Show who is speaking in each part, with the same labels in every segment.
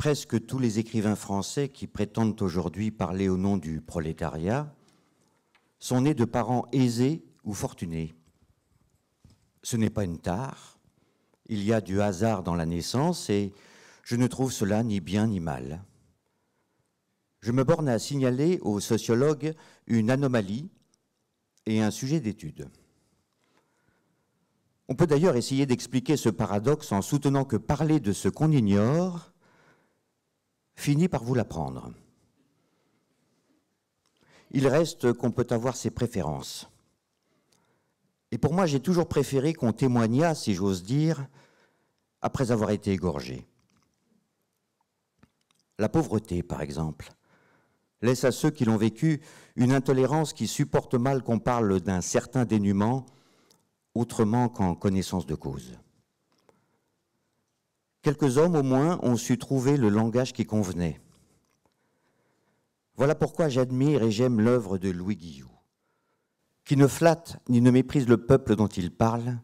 Speaker 1: presque tous les écrivains français qui prétendent aujourd'hui parler au nom du prolétariat sont nés de parents aisés ou fortunés. Ce n'est pas une tare, il y a du hasard dans la naissance et je ne trouve cela ni bien ni mal. Je me borne à signaler aux sociologues une anomalie et un sujet d'étude. On peut d'ailleurs essayer d'expliquer ce paradoxe en soutenant que parler de ce qu'on ignore finit par vous l'apprendre. Il reste qu'on peut avoir ses préférences. Et pour moi, j'ai toujours préféré qu'on témoignât, si j'ose dire, après avoir été égorgé. La pauvreté, par exemple, laisse à ceux qui l'ont vécu une intolérance qui supporte mal qu'on parle d'un certain dénuement autrement qu'en connaissance de cause. Quelques hommes au moins ont su trouver le langage qui convenait. Voilà pourquoi j'admire et j'aime l'œuvre de Louis Guillou, qui ne flatte ni ne méprise le peuple dont il parle,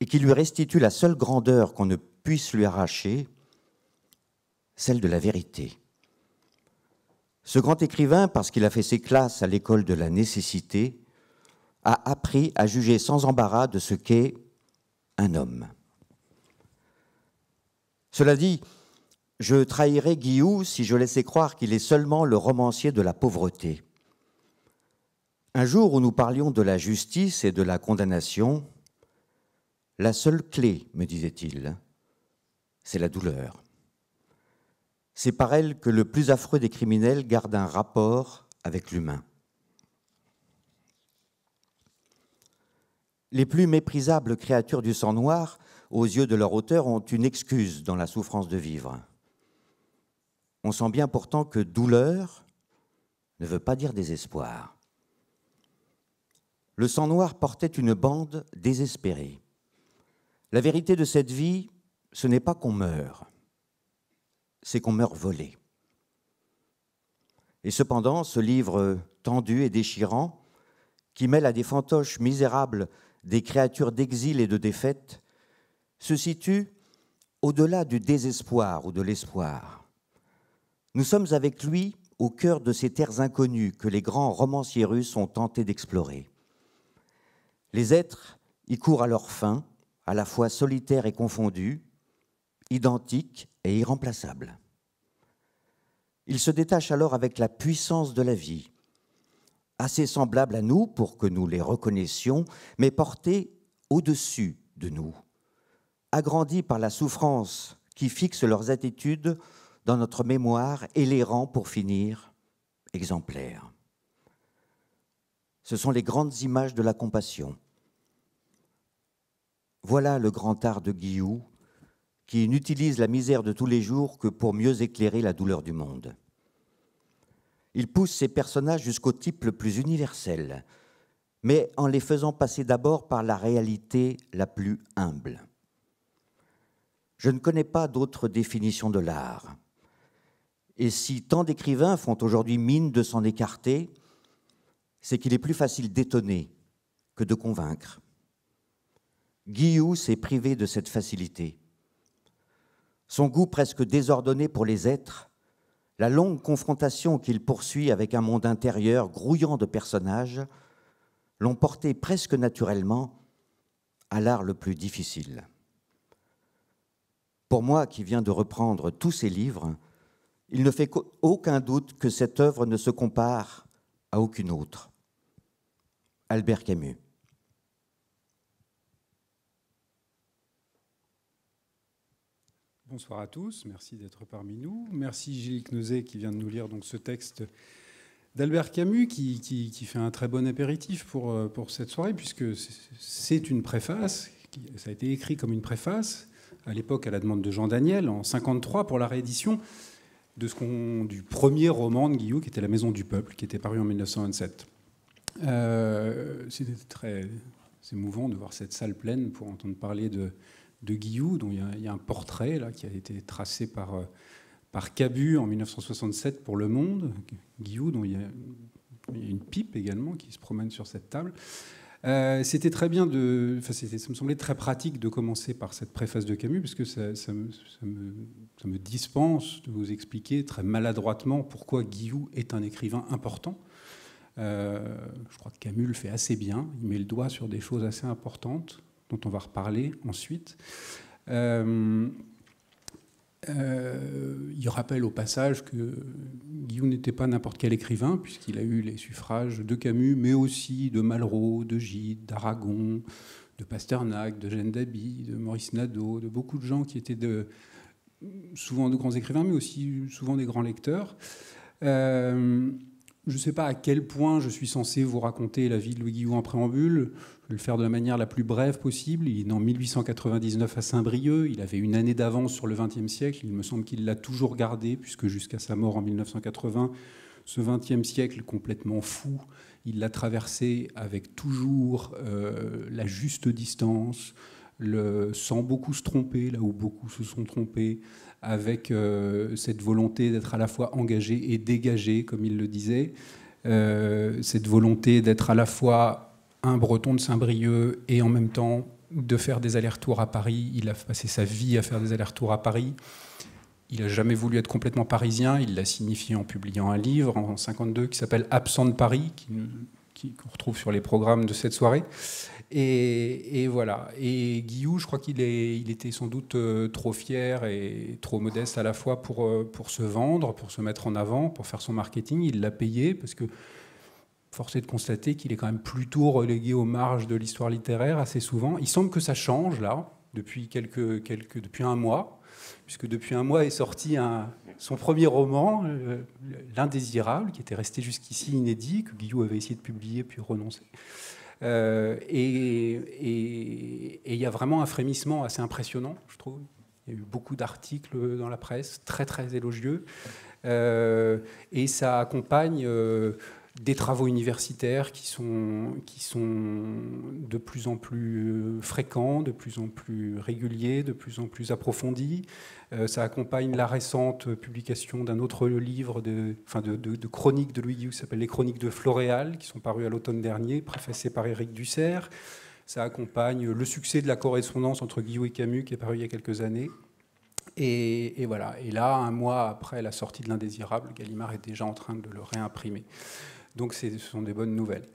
Speaker 1: et qui lui restitue la seule grandeur qu'on ne puisse lui arracher, celle de la vérité. Ce grand écrivain, parce qu'il a fait ses classes à l'école de la nécessité, a appris à juger sans embarras de ce qu'est un homme. Cela dit, je trahirais Guillou si je laissais croire qu'il est seulement le romancier de la pauvreté. Un jour où nous parlions de la justice et de la condamnation, la seule clé, me disait-il, c'est la douleur. C'est par elle que le plus affreux des criminels garde un rapport avec l'humain. Les plus méprisables créatures du sang noir, aux yeux de leur auteur, ont une excuse dans la souffrance de vivre. On sent bien pourtant que douleur ne veut pas dire désespoir. Le sang noir portait une bande désespérée. La vérité de cette vie, ce n'est pas qu'on meurt, c'est qu'on meurt volé. Et cependant, ce livre tendu et déchirant, qui mêle à des fantoches misérables des créatures d'exil et de défaite, se situe au-delà du désespoir ou de l'espoir. Nous sommes avec lui au cœur de ces terres inconnues que les grands romanciers russes ont tenté d'explorer. Les êtres y courent à leur fin, à la fois solitaires et confondus, identiques et irremplaçables. Ils se détachent alors avec la puissance de la vie, assez semblables à nous pour que nous les reconnaissions, mais portés au-dessus de nous, agrandis par la souffrance qui fixe leurs attitudes dans notre mémoire et les rend, pour finir, exemplaires. Ce sont les grandes images de la compassion. Voilà le grand art de Guillou, qui n'utilise la misère de tous les jours que pour mieux éclairer la douleur du monde. Il pousse ses personnages jusqu'au type le plus universel, mais en les faisant passer d'abord par la réalité la plus humble. Je ne connais pas d'autre définition de l'art. Et si tant d'écrivains font aujourd'hui mine de s'en écarter, c'est qu'il est plus facile d'étonner que de convaincre. Guillou s'est privé de cette facilité. Son goût presque désordonné pour les êtres la longue confrontation qu'il poursuit avec un monde intérieur grouillant de personnages l'ont porté presque naturellement à l'art le plus difficile. Pour moi, qui viens de reprendre tous ces livres, il ne fait aucun doute que cette œuvre ne se compare à aucune autre. Albert Camus.
Speaker 2: Bonsoir à tous, merci d'être parmi nous. Merci Gilles Knozet qui vient de nous lire donc ce texte d'Albert Camus qui, qui, fait un très bon apéritif pour, euh, pour cette soirée puisque c'est une préface, ça a été écrit comme une préface à l'époque à la demande de Jean Daniel en 53 pour la réédition de ce du premier roman de Guillaume qui était La Maison du Peuple qui était paru en 1927. Euh, C'était très émouvant de voir cette salle pleine pour entendre parler de, de Guillou, dont il y, a, un portrait là, qui a été tracé par, par Cabu en 1967 pour Le Monde. Guillou, dont il y, a, une pipe également qui se promène sur cette table. Euh, c'était très bien de. Enfin, ça me semblait très pratique de commencer par cette préface de Camus, parce que ça, me, ça, me, ça, me, dispense de vous expliquer très maladroitement pourquoi Guillou est un écrivain important. Euh, je crois que Camus le fait assez bien. Il met le doigt sur des choses assez importantes, dont on va reparler ensuite. Euh, euh, il rappelle au passage que Guillaume n'était pas n'importe quel écrivain, puisqu'il a eu les suffrages de Camus, mais aussi de Malraux, de Gide, d'Aragon, de Pasternak, de Jeanne d'Aby, de Maurice Nadeau, de beaucoup de gens qui étaient souvent de grands écrivains, mais aussi souvent des grands lecteurs. Euh, je ne sais pas à quel point je suis censé vous raconter la vie de Louis Guillaume en préambule. Je vais le faire de la manière la plus brève possible. Il est né en 1899 à Saint-Brieuc. Il avait une année d'avance sur le XXe siècle. Il me semble qu'il l'a toujours gardé, puisque jusqu'à sa mort en 1980, ce XXe siècle complètement fou, il l'a traversé avec toujours euh, la juste distance, sans beaucoup se tromper, là où beaucoup se sont trompés, avec euh, cette volonté d'être à la fois engagé et dégagé, comme il le disait, euh, cette volonté d'être à la fois un breton de Saint-Brieuc et en même temps de faire des allers-retours à Paris. Il a passé sa vie à faire des allers-retours à Paris. Il n'a jamais voulu être complètement parisien. Il l'a signifié en publiant un livre en 1952 qui s'appelle Absent de Paris, qu'on retrouve sur les programmes de cette soirée. Et, voilà. Et Guillou, je crois qu'il il était sans doute euh, trop fier et trop modeste à la fois pour, euh, pour se vendre, pour se mettre en avant, pour faire son marketing. Il l'a payé parce que force est de constater qu'il est quand même plutôt relégué aux marges de l'histoire littéraire assez souvent. Il semble que ça change là, depuis, un mois, puisque depuis un mois est sorti son premier roman, euh, L'Indésirable, qui était resté jusqu'ici inédit, que Guillou avait essayé de publier puis renoncer. Euh, et il y a vraiment un frémissement assez impressionnant, je trouve. Il y a eu beaucoup d'articles dans la presse, très très élogieux. Euh, et ça accompagne euh, des travaux universitaires qui sont, qui sont de plus en plus fréquents, de plus en plus réguliers, de plus en plus approfondis. Euh, ça accompagne la récente publication d'un autre livre de, enfin de, chroniques de Louis Guillaume qui s'appelle Les Chroniques de Floréal, qui sont parues à l'automne dernier, préfacées par Éric Dussert. Ça accompagne le succès de la correspondance entre Guillaume et Camus, qui est paru il y a quelques années. Et, et, voilà. Et là, un mois après la sortie de l'Indésirable, Gallimard est déjà en train de le réimprimer. Donc ce sont des bonnes nouvelles.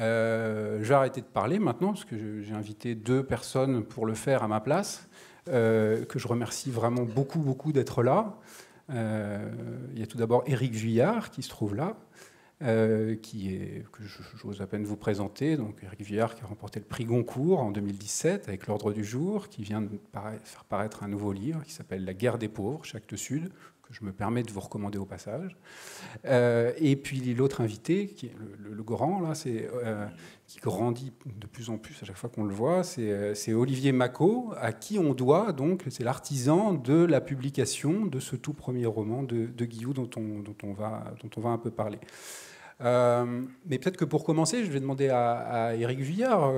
Speaker 2: Euh, je vais arrêter de parler maintenant, parce que j'ai invité deux personnes pour le faire à ma place, euh, que je remercie vraiment beaucoup, beaucoup d'être là. Euh, il y a tout d'abord Éric Vuillard qui se trouve là, euh, qui est, que j'ose à peine vous présenter. Donc Éric Vuillard qui a remporté le prix Goncourt en 2017 avec l'Ordre du Jour, qui vient de faire paraître un nouveau livre qui s'appelle La guerre des pauvres, chaque de Sud, je me permets de vous recommander au passage. Euh, et puis l'autre invité, qui est le, grand, là, c'est, euh, qui grandit de plus en plus à chaque fois qu'on le voit, c'est, euh, Olivier Macot, à qui on doit, donc, c'est l'artisan de la publication de ce tout premier roman de, de va, dont on va un peu parler. mais peut-être que pour commencer, je vais demander à, à Éric Vuillard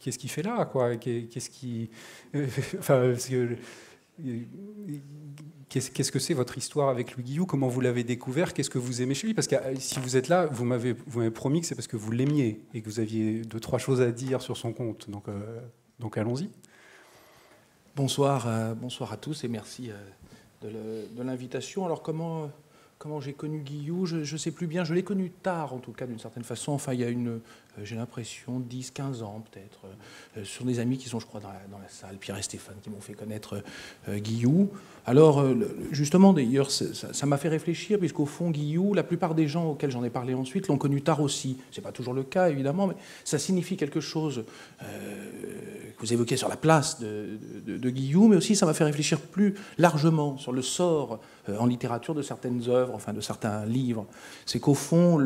Speaker 2: qu'est-ce qu'il fait là, quoi Qu'est-ce qui, enfin, Qu'est-ce que c'est votre histoire avec Louis Guillou? Comment vous l'avez découvert? Qu'est-ce que vous aimez chez lui? Parce que euh, si vous êtes là, vous m'avez promis que c'est parce que vous l'aimiez et que vous aviez deux, trois choses à dire sur son compte. Donc, euh, donc allons-y.
Speaker 3: Bonsoir, euh, bonsoir à tous et merci de l'invitation. Alors comment comment j'ai connu Guillou, je ne sais plus bien, je l'ai connu tard en tout cas d'une certaine façon, enfin il y a une, j'ai l'impression, 10, 15 ans peut-être, euh, euh, sur des amis qui sont je crois dans la, salle, Pierre et Stéphane, qui m'ont fait connaître Guillou. Alors justement d'ailleurs ça m'a fait réfléchir puisqu'au fond Guillou, la plupart des gens auxquels j'en ai parlé ensuite l'ont connu tard aussi. C'est pas toujours le cas évidemment, mais ça signifie quelque chose que vous évoquez sur la place de, de, Guillou, mais aussi ça m'a fait réfléchir plus largement sur le sort en littérature de certaines œuvres, enfin de certains livres. C'est qu'au fond,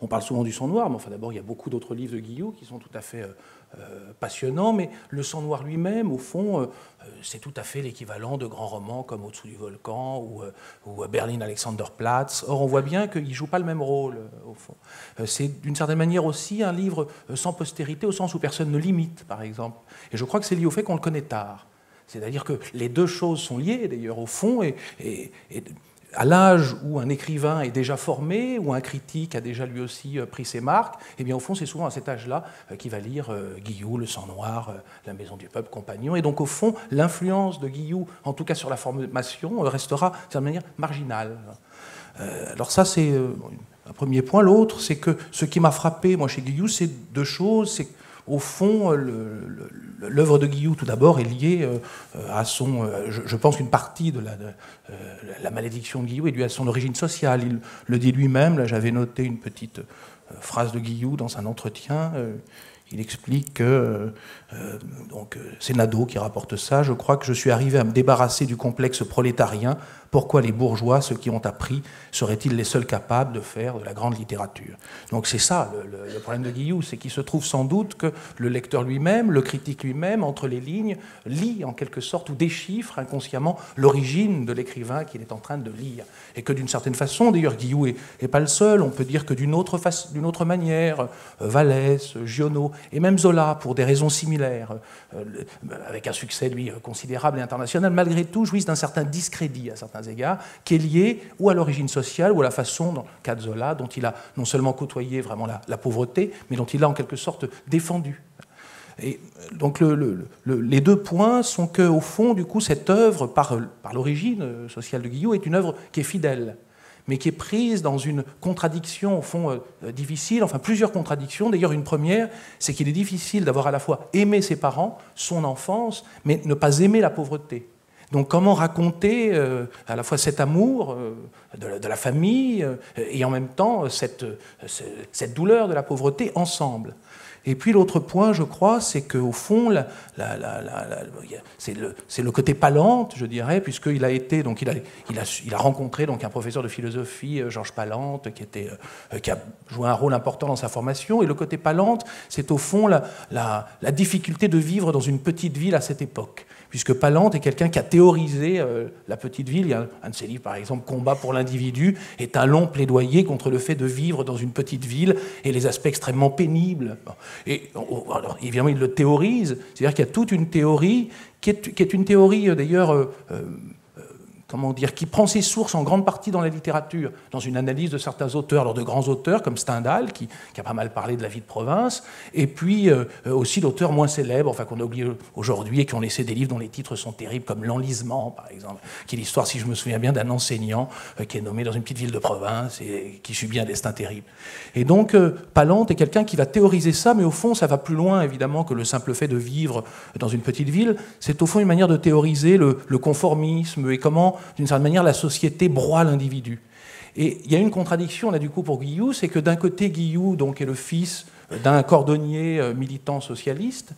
Speaker 3: on parle souvent du sang noir, mais enfin d'abord il y a beaucoup d'autres livres de Guillaume qui sont tout à fait euh, euh, passionnants, mais le sang noir lui-même, au fond, euh, c'est tout à fait l'équivalent de grands romans comme Au-dessous du volcan ou, ou Berlin Alexanderplatz. Or, on voit bien qu'il ne joue pas le même rôle, au fond. c'est d'une certaine manière aussi un livre sans postérité, au sens où personne ne l'imite, par exemple. Et je crois que c'est lié au fait qu'on le connaît tard. C'est-à-dire que les deux choses sont liées, d'ailleurs, au fond, et, à l'âge où un écrivain est déjà formé, où un critique a déjà lui aussi pris ses marques, eh bien au fond c'est souvent à cet âge-là qu'il va lire Guillou, Le Sang Noir, La Maison du Peuple, Compagnon. Et donc au fond, l'influence de Guillou, en tout cas sur la formation, restera de manière marginale. alors ça c'est un premier point. L'autre, c'est que ce qui m'a frappé, moi, chez Guillou, c'est deux choses. C'est au fond, l'œuvre de Guillou, tout d'abord, est liée euh, à son. Euh, je pense qu'une partie de la, euh, la, malédiction de Guillou est due à son origine sociale. Il le dit lui-même. Là, j'avais noté une petite phrase de Guillou dans un entretien. Il explique que donc c'est Nadeau qui rapporte ça. Je crois que je suis arrivé à me débarrasser du complexe prolétarien pourquoi les bourgeois, ceux qui ont appris, seraient-ils les seuls capables de faire de la grande littérature? Donc c'est ça le, problème de Guillou, c'est qu'il se trouve sans doute que le lecteur lui-même, le critique lui-même, entre les lignes, lit en quelque sorte ou déchiffre inconsciemment l'origine de l'écrivain qu'il est en train de lire. Et que d'une certaine façon, d'ailleurs Guillou n'est pas le seul, on peut dire que d'une autre, autre manière, euh, Vallès, Giono et même Zola, pour des raisons similaires, euh, avec un succès lui considérable et international, malgré tout jouissent d'un certain discrédit à certains égards, qui est lié ou à l'origine sociale ou à la façon, dans le cas de Zola, dont il a non seulement côtoyé vraiment la, pauvreté, mais dont il a en quelque sorte défendu. Et donc les deux points sont qu'au fond, du coup, cette œuvre, par, par l'origine sociale de Guillaume, est une œuvre qui est fidèle, mais qui est prise dans une contradiction, au fond, euh, difficile, enfin plusieurs contradictions. D'ailleurs, une première, c'est qu'il est difficile d'avoir à la fois aimé ses parents, son enfance, mais ne pas aimer la pauvreté. Donc comment raconter euh, à la fois cet amour euh, de, la, famille euh, et en même temps cette, douleur de la pauvreté ensemble? Et puis l'autre point, je crois, c'est qu'au fond, c'est le, côté palante, je dirais, puisqu'il a été, donc il a, rencontré donc un professeur de philosophie, Georges Palante, qui, était, qui a joué un rôle important dans sa formation. Et le côté palante, c'est au fond la difficulté de vivre dans une petite ville à cette époque puisque Palante est quelqu'un qui a théorisé euh, la petite ville. Il y a un, de ses livres, par exemple, Combat pour l'individu, est un long plaidoyer contre le fait de vivre dans une petite ville et les aspects extrêmement pénibles. Et évidemment, il le théorise, c'est-à-dire qu'il y a toute une théorie qui est, qui est une théorie, euh, d'ailleurs, euh, comment dire, qui prend ses sources en grande partie dans la littérature, dans une analyse de certains auteurs, alors de grands auteurs comme Stendhal, qui, a pas mal parlé de la vie de province, et puis euh, aussi d'auteurs moins célèbres, enfin qu'on a oublié aujourd'hui et qui ont laissé des livres dont les titres sont terribles, comme L'enlisement, par exemple, qui est l'histoire, si je me souviens bien, d'un enseignant euh, qui est nommé dans une petite ville de province et qui subit un destin terrible. Et donc, euh, Palante est quelqu'un qui va théoriser ça, mais au fond, ça va plus loin, évidemment, que le simple fait de vivre dans une petite ville. C'est au fond une manière de théoriser le conformisme et comment d'une certaine manière, la société broie l'individu. Et il y a une contradiction là du coup pour Guillou, c'est que d'un côté Guillou donc est le fils d'un cordonnier euh, militant socialiste,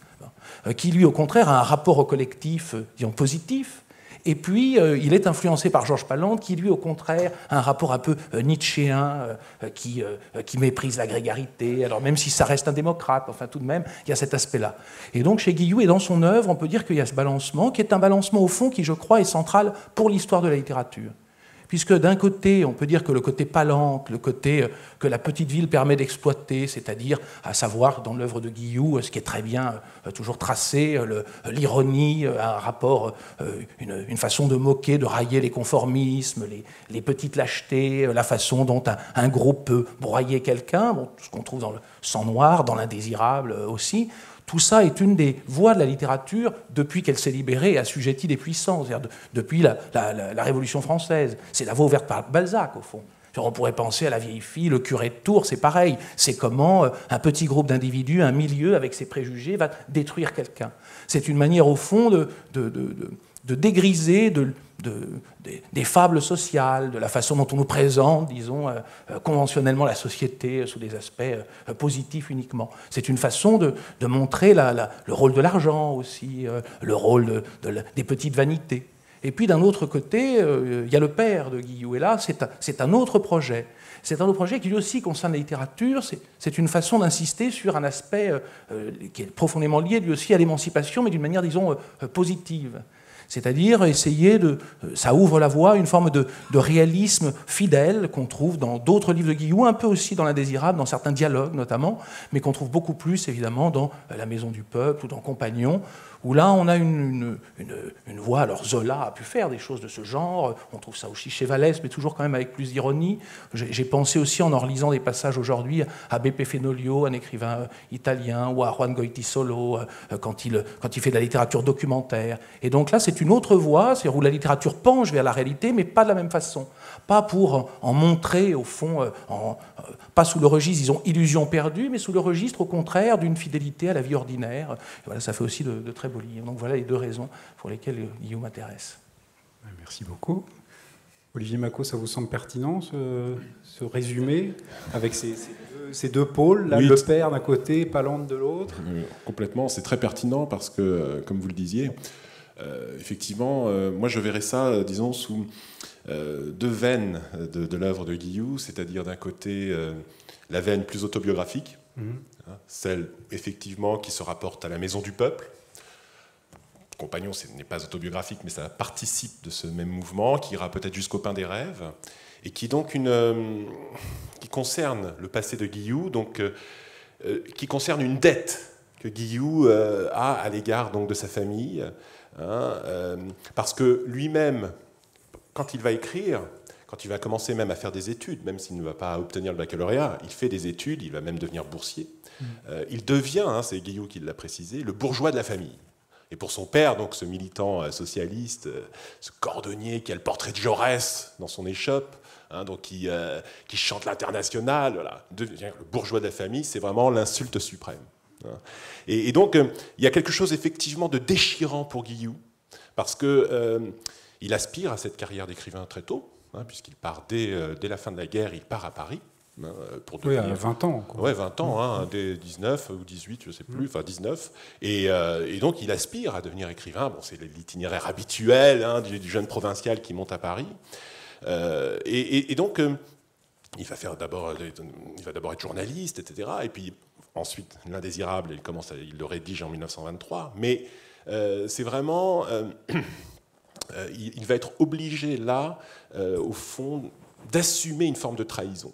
Speaker 3: euh, qui lui au contraire a un rapport au collectif, euh, disons positif, et puis, il est influencé par Georges Palande, qui lui, au contraire, a un rapport un peu nietzschéen, qui, qui méprise la grégarité. Alors, même si ça reste un démocrate, enfin, tout de même, il y a cet aspect-là. Et donc, chez Guillou et dans son œuvre, on peut dire qu'il y a ce balancement, qui est un balancement, au fond, qui, je crois, est central pour l'histoire de la littérature puisque d'un côté, on peut dire que le côté palante, le côté euh, que la petite ville permet d'exploiter, c'est-à-dire à savoir dans l'œuvre de Guillou, ce qui est très bien euh, toujours tracé, euh, l'ironie, un rapport, une, façon de moquer, de railler les conformismes, les, petites lâchetés, la façon dont un, groupe peut broyer quelqu'un, ce qu'on trouve dans le sang noir, dans l'indésirable aussi. Tout ça est une des voies de la littérature depuis qu'elle s'est libérée et assujettie des puissances, depuis la, Révolution française. C'est la voie ouverte par Balzac, au fond. On pourrait penser à la vieille fille, le curé de Tours, c'est pareil. C'est comment euh, un petit groupe d'individus, un milieu avec ses préjugés, va détruire quelqu'un. C'est une manière, au fond, de, de dégriser de, des, fables sociales, de la façon dont on nous présente, disons, euh, euh, conventionnellement la société euh, sous des aspects positifs uniquement. C'est une façon de, montrer le rôle de l'argent aussi, le rôle des petites vanités. Et puis d'un autre côté, il y a le père de Guillou, et là, c'est un, autre projet. C'est un autre projet qui lui aussi concerne la littérature, c'est une façon d'insister sur un aspect qui est profondément lié lui aussi à l'émancipation, mais d'une manière, disons, positive C'est-à-dire essayer de... Ça ouvre la voie à une forme de, réalisme fidèle qu'on trouve dans d'autres livres de Guillaume, un peu aussi dans l'indésirable, dans certains dialogues notamment, mais qu'on trouve beaucoup plus évidemment dans La Maison du Peuple ou dans Compagnon, où là, on a une, une, voix. Alors Zola a pu faire des choses de ce genre, on trouve ça aussi chez Vallès, mais toujours quand même avec plus d'ironie. J'ai pensé aussi, en en relisant des passages aujourd'hui, à Beppe Fenolio, un écrivain italien, ou à Juan Goitisolo, euh, quand il, quand il fait de la littérature documentaire. Et donc là, c'est une autre voie, c'est où la littérature penche vers la réalité, mais pas de la même façon. Pas pour en montrer, au fond, euh, en, euh, pas sous le registre, disons, illusion perdue, mais sous le registre, au contraire, d'une fidélité à la vie ordinaire. voilà, ça fait aussi de, de très beaux donc voilà les deux raisons pour lesquelles Guillaume m'intéresse.
Speaker 2: Merci beaucoup. Olivier Macot, ça vous semble pertinent ce, résumé avec ces, deux, pôles, là, le père d'un côté, Palande de l'autre?
Speaker 4: Euh, Complètement, c'est très pertinent parce que, comme vous le disiez, euh, effectivement, moi je verrais ça, disons, sous deux veines de, l'œuvre de Guillou, c'est-à-dire d'un côté la veine plus autobiographique, mhm. hein, celle effectivement qui se rapporte à la maison du peuple, Compagnon, ce n'est pas autobiographique, mais ça participe de ce même mouvement qui ira peut-être jusqu'au pain des rêves et qui donc une, euh, qui concerne le passé de Guillou, donc euh, euh, qui concerne une dette que Guillou a à l'égard donc de sa famille, hein, parce que lui-même, quand il va écrire, quand il va commencer même à faire des études, même s'il ne va pas obtenir le baccalauréat, il fait des études, il va même devenir boursier. Mmh. il devient, hein, c'est Guillou qui l'a précisé, le bourgeois de la famille. Et pour son père, donc ce militant euh, socialiste, euh, ce cordonnier qui a le portrait de Jaurès dans son échoppe, hein, donc qui, euh, qui chante l'international, voilà, devient le bourgeois de la famille, c'est vraiment l'insulte suprême. Hein. Et, donc il y a quelque chose effectivement de déchirant pour Guillou, parce que il aspire à cette carrière d'écrivain très tôt, hein, puisqu'il part dès, dès la fin de la guerre, il part à Paris.
Speaker 2: Hein, pour oui, à 20 ans.
Speaker 4: Quoi. Ouais, 20 ans, hein, dès 19 ou 18, je ne sais plus, mm. enfin 19. Euh, et, donc il aspire à devenir écrivain. Bon, c'est l'itinéraire habituel du, jeune provincial qui monte à Paris. Euh, et, donc euh, il va faire d'abord, il va d'abord être journaliste, etc. Et puis ensuite l'indésirable, il commence, il le rédige en 1923. Mais c'est vraiment, il, il, va être obligé là, au fond, d'assumer une forme de trahison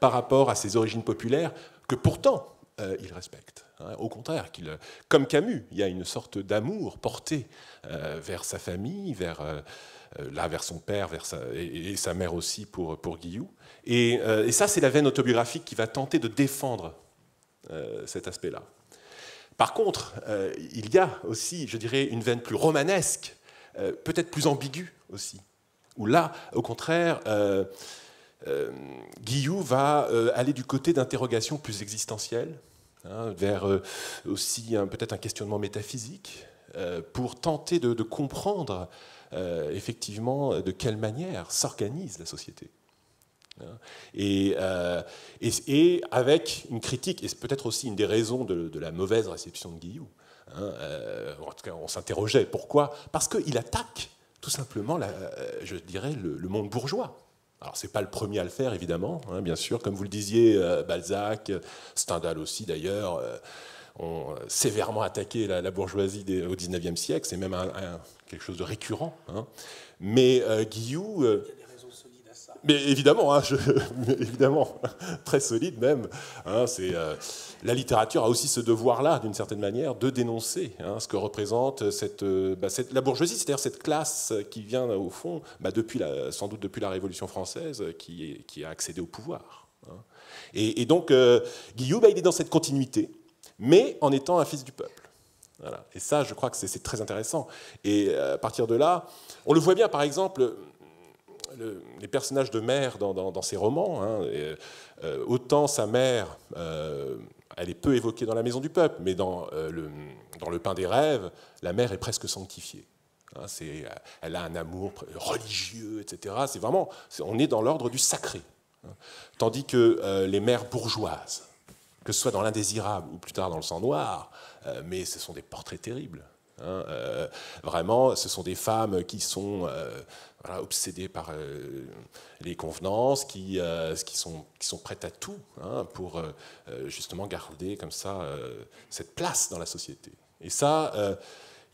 Speaker 4: par rapport à ses origines populaires que pourtant euh, il respecte. Hein. Au contraire, qu'il, comme Camus, il y a une sorte d'amour porté euh, vers sa famille, vers, euh, là, vers son père vers et, sa mère aussi pour, pour Guillou. Et ça, c'est la veine autobiographique qui va tenter de défendre cet aspect-là. Par contre, il y a aussi, je dirais, une veine plus romanesque, peut-être plus ambiguë aussi, où là, au contraire, euh, Guillou va euh, aller du côté d'interrogations plus existentielles, hein, vers euh, aussi peut-être un questionnement métaphysique, pour tenter de, comprendre effectivement de quelle manière s'organise la société. Hein. Et, et, avec une critique, et c'est peut-être aussi une des raisons de, la mauvaise réception de Guillou. Hein, en tout cas, on s'interrogeait. Pourquoi Parce qu'il attaque tout simplement, la, je dirais, le monde bourgeois. Alors, ce n'est pas le premier à le faire, évidemment, hein, bien sûr. Comme vous le disiez, euh, Balzac, Stendhal aussi, d'ailleurs, euh, ont euh, sévèrement attaqué la, bourgeoisie au XIXe siècle. C'est même quelque chose de récurrent. Mais Guillou mais évidemment, hein, très solide même. Hein, c'est, euh, la littérature a aussi ce devoir-là, d'une certaine manière, de dénoncer hein, ce que représente euh, bah, la bourgeoisie, c'est-à-dire cette classe qui vient au fond, bah, sans doute depuis la Révolution française, qui, a accédé au pouvoir. Et, donc, euh, Guillaume, bah, il est dans cette continuité, mais en étant un fils du peuple. Et ça, je crois que c'est très intéressant. Et à partir de là, on le voit bien, par exemple, les personnages de mère dans, ses romans, hein, euh, autant sa mère, euh, elle est peu évoquée dans La Maison du Peuple, mais dans, euh, le, Pain des Rêves, la mère est presque sanctifiée. Hein, elle a un amour religieux, etc. C'est vraiment, on est dans l'ordre du sacré. Hein. Tandis que les mères bourgeoises, que ce soit dans l'indésirable ou plus tard dans le sang noir, mais ce sont des portraits terribles. Vraiment, ce sont des femmes qui sont obsédés par euh, les convenances, qui, euh, sont, prêtes à tout hein, pour euh, justement garder comme ça cette place dans la société. Et ça,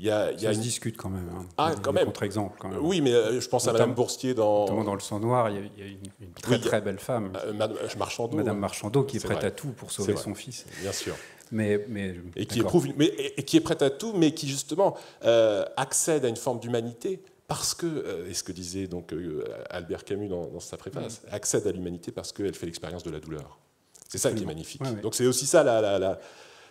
Speaker 4: il y a, il y a
Speaker 2: Ça se
Speaker 4: une-
Speaker 2: discute quand même. hein.
Speaker 4: Ah, quand même.
Speaker 2: contre-exemples quand même.
Speaker 4: Oui, mais euh, je pense à Madame Bourstier dans
Speaker 2: Notamment dans le sang noir, il y a, il y a une, une très
Speaker 4: Oui,
Speaker 2: très belle femme,
Speaker 4: euh, Madame Marchandot,
Speaker 2: Madame
Speaker 4: hein,
Speaker 2: Marchandot, qui est prête
Speaker 4: vrai.
Speaker 2: à tout pour sauver son fils.
Speaker 4: bien sûr.
Speaker 2: Mais, mais
Speaker 4: et qui éprouve, mais, et, et qui est prête à tout, mais qui justement euh, accède à une forme d'humanité parce que, euh, et ce que disait donc euh, Albert Camus dans, dans sa préface, accède à l'humanité parce qu'elle fait l'expérience de la douleur. C'est ça qui est magnifique.
Speaker 2: Ouais, ouais.
Speaker 4: Donc c'est aussi ça la, la, la-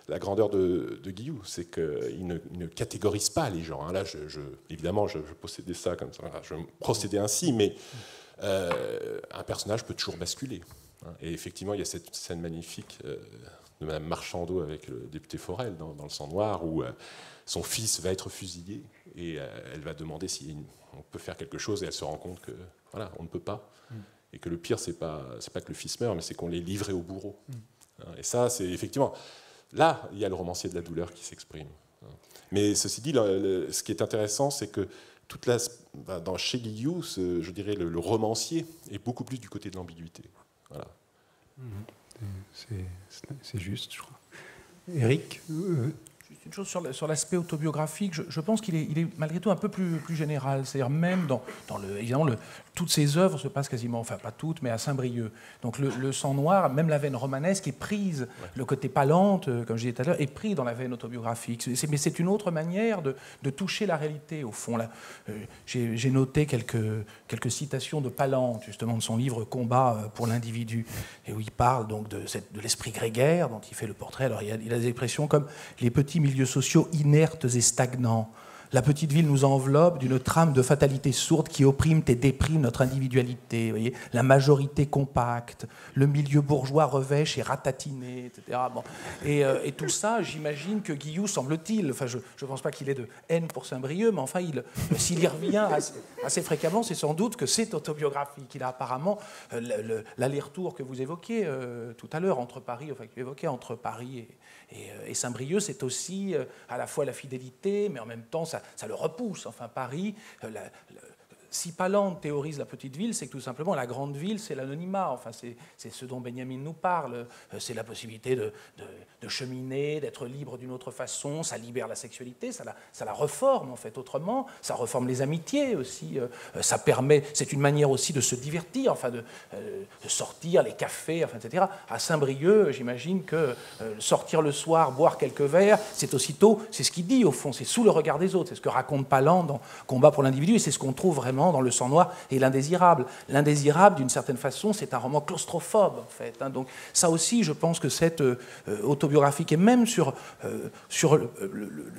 Speaker 4: la grandeur de, de Guillou, c'est qu'il ne, catégorise pas les gens. hein. Là, je, je- évidemment, je, je possédais ça comme ça, je procédais ainsi, mais euh, un personnage peut toujours basculer. hein. Et effectivement, il y a cette scène magnifique euh, de Madame Marchandot avec le député Forel dans, dans Le Sang Noir, où euh, son fils va être fusillé et elle va demander si on peut faire quelque chose et elle se rend compte que voilà, on ne peut pas. Et que le pire, c'est pas pas que le fils meurt, mais c'est qu'on l'ait livré au bourreau. Hein, Et ça, c'est effectivement là, il y a le romancier de la douleur qui s'exprime. Mais ceci dit, ce qui est intéressant, c'est que toute la, bah, dans chez Guillou, je dirais le, le romancier est beaucoup plus du côté de l'ambiguïté. Voilà.
Speaker 2: C'est- c'est juste, je crois. Eric euh,
Speaker 3: une chose sur l'aspect autobiographique, je, je pense qu'il est, malgré tout un peu plus, plus général. C'est-à-dire même dans, dans le, évidemment, le, toutes ses œuvres se passent quasiment, enfin pas toutes, mais à Saint-Brieuc. Donc le, le sang noir, même la veine romanesque est prise, le côté palante, euh, comme je disais tout à l'heure, est pris dans la veine autobiographique. Mais c'est une autre manière de, de toucher la réalité, au fond. Là, euh, J'ai noté quelques, quelques citations de Palante, justement, de son livre Combat euh, pour l'individu, et où il parle donc de, l'esprit grégaire dont il fait le portrait. Alors il a, il a des expressions comme les petits milieux sociaux inertes et stagnants. La petite ville nous enveloppe d'une trame de fatalité sourde qui opprime et déprime notre individualité. voyez la majorité compacte, le milieu bourgeois revêche et ratatiné, etc. Euh, et tout ça, j'imagine que Guillou, semble-t-il, enfin je ne pense pas qu'il ait de haine pour Saint-Brieuc, mais enfin, il- s'il y revient assez, fréquemment, c'est sans doute que c'est autobiographique. Il a apparemment euh, le- le- l'aller-retour que vous évoquiez euh, tout à l'heure entre Paris, enfin que tu évoquais entre Paris et, et, euh, Saint-Brieuc, c'est aussi euh, à la fois la fidélité, mais en même temps ça, le repousse. Enfin, Paris, euh, si Palande théorise la petite ville, c'est que tout simplement la grande ville, c'est l'anonymat. Enfin, c'est ce dont Benjamin nous parle. Euh, C'est la possibilité de, cheminer, d'être libre d'une autre façon. Ça libère la sexualité, ça la, reforme en fait autrement. Ça reforme les amitiés aussi. Euh, euh, Ça permet, c'est une manière aussi de se divertir, enfin de, sortir, les cafés, enfin, etc. À Saint-Brieuc, j'imagine que sortir le soir, boire quelques verres, c'est aussitôt, c'est ce qu'il dit au fond, c'est sous le regard des autres. C'est ce que raconte Palan dans Combat pour l'individu, et c'est ce qu'on trouve vraiment dans Le sang noir et l'indésirable. L'indésirable, d'une certaine façon, c'est un roman claustrophobe, en fait. hein. Donc ça aussi, je pense que cette euh, autobiographique, et même sur, euh, sur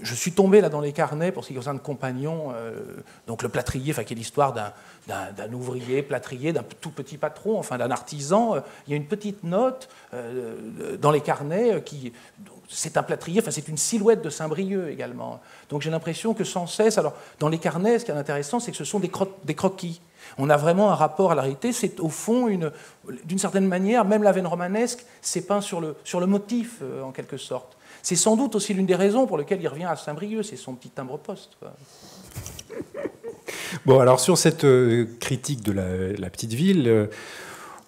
Speaker 3: je suis tombé là dans les carnets pour ce qui concerne Compagnon, euh, donc le plâtrier, enfin qui est l'histoire d'un, ouvrier plâtrier, d'un tout petit patron, enfin d'un artisan. Il y a une petite note dans les carnets qui c'est un plâtrier, enfin c'est une silhouette de Saint-Brieuc également. Donc j'ai l'impression que sans cesse, alors dans les carnets, ce qui est intéressant, c'est que ce sont des, cro- des croquis. On a vraiment un rapport à la réalité. C'est au fond, une, d'une certaine manière, même la veine romanesque, c'est peint sur le, sur le motif, euh, en quelque sorte. C'est sans doute aussi l'une des raisons pour lesquelles il revient à Saint-Brieuc, c'est son petit timbre-poste.
Speaker 2: Bon, alors sur cette euh, critique de la, la petite ville, euh,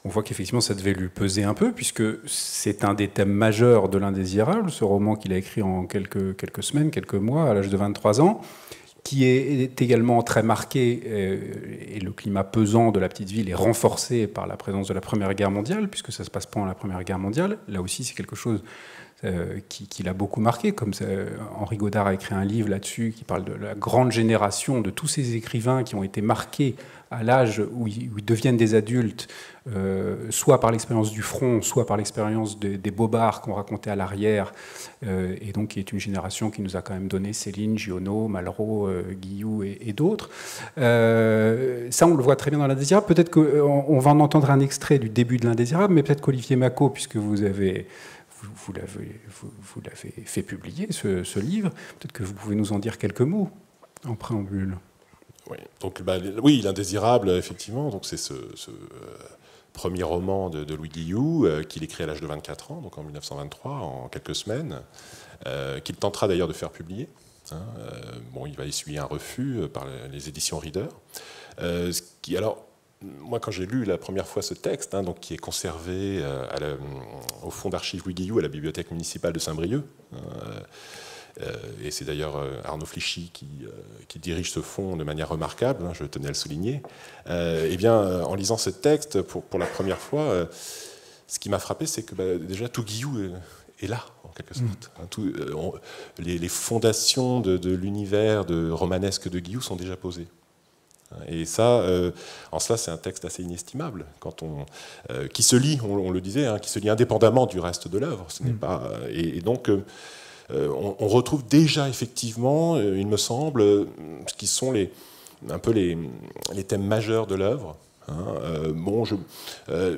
Speaker 2: on voit qu'effectivement ça devait lui peser un peu, puisque c'est un des thèmes majeurs de l'indésirable, ce roman qu'il a écrit en quelques, quelques semaines, quelques mois, à l'âge de 23 ans, qui est, également très marqué, euh, et le climat pesant de la petite ville est renforcé par la présence de la Première Guerre mondiale, puisque ça se passe pendant la Première Guerre mondiale. Là aussi, c'est quelque chose euh, qui, l'a beaucoup marqué. Comme euh, Henri Godard a écrit un livre là-dessus qui parle de la grande génération de tous ces écrivains qui ont été marqués à l'âge où, ils deviennent des adultes, euh, soit par l'expérience du front, soit par l'expérience des- bobards qu'on racontait à l'arrière, et donc qui est une génération qui nous a quand même donné Céline, Giono, Malraux, Guillou et, d'autres. Ça, on le voit très bien dans l'Indésirable. Peut-être qu'on on va en entendre un extrait du début de l'Indésirable, mais peut-être qu'Olivier Macot, puisque vous avez vous, l'avez fait publier, ce, livre. Peut-être que vous pouvez nous en dire quelques mots en préambule.
Speaker 4: Oui, donc, bah, oui, l'indésirable, effectivement, donc c'est ce, euh, premier roman de, de Louis Guillou euh, qu'il écrit à l'âge de 24 ans, donc en 1923, en quelques semaines, euh, qu'il tentera d'ailleurs de faire publier. hein. Euh, bon, il va essuyer un refus par les- éditions Reader. Alors, moi, quand j'ai lu la première fois ce texte, hein, donc, qui est conservé euh, à la- au fond d'archives Louis Guillou à la bibliothèque municipale de Saint-Brieuc, hein, et c'est d'ailleurs Arnaud Flichy qui, qui, dirige ce fonds de manière remarquable, hein, je tenais à le souligner, eh bien, en lisant ce texte pour, pour la première fois, ce qui m'a frappé, c'est que bah, déjà tout Guillou est, là, en quelque sorte. Mm. Hein, tout, les, fondations de, de l'univers de romanesque de Guillou sont déjà posées. Et ça, euh, en cela, c'est un texte assez inestimable, quand on, euh, qui se lit, on, le disait, hein, qui se lit indépendamment du reste de l'œuvre. Ce n'est mm. pas, et, donc, euh, on, retrouve déjà effectivement, il me semble, ce qui sont les, un peu les, les thèmes majeurs de l'œuvre. Hein. bon, je,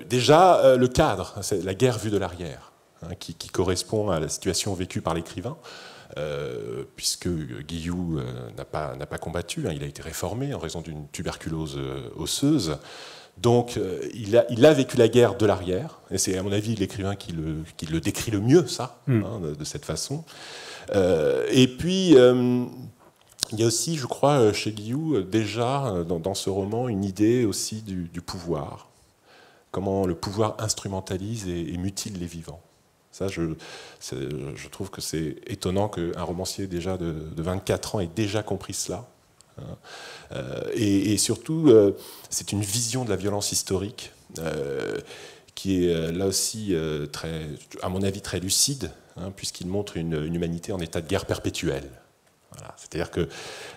Speaker 4: déjà, le cadre, c'est la guerre vue de l'arrière, hein, qui, qui, correspond à la situation vécue par l'écrivain. Euh, puisque Guillou euh, n'a pas, pas, combattu, hein, il a été réformé en raison d'une tuberculose euh, osseuse. Donc il a, il, a, vécu la guerre de l'arrière, et c'est à mon avis l'écrivain qui le, qui le, décrit le mieux, ça, hmm. hein, de, cette façon. et puis, il y a aussi, je crois, chez Guillou, déjà dans, ce roman, une idée aussi du, pouvoir, comment le pouvoir instrumentalise et mutile les vivants. Ça, je, trouve que c'est étonnant qu'un romancier déjà de, 24 ans ait déjà compris cela. Euh, et, surtout, euh, c'est une vision de la violence historique euh, qui est là aussi, à mon avis, très lucide, hein, puisqu'il montre une, humanité en état de guerre perpétuelle. C'est-à-dire que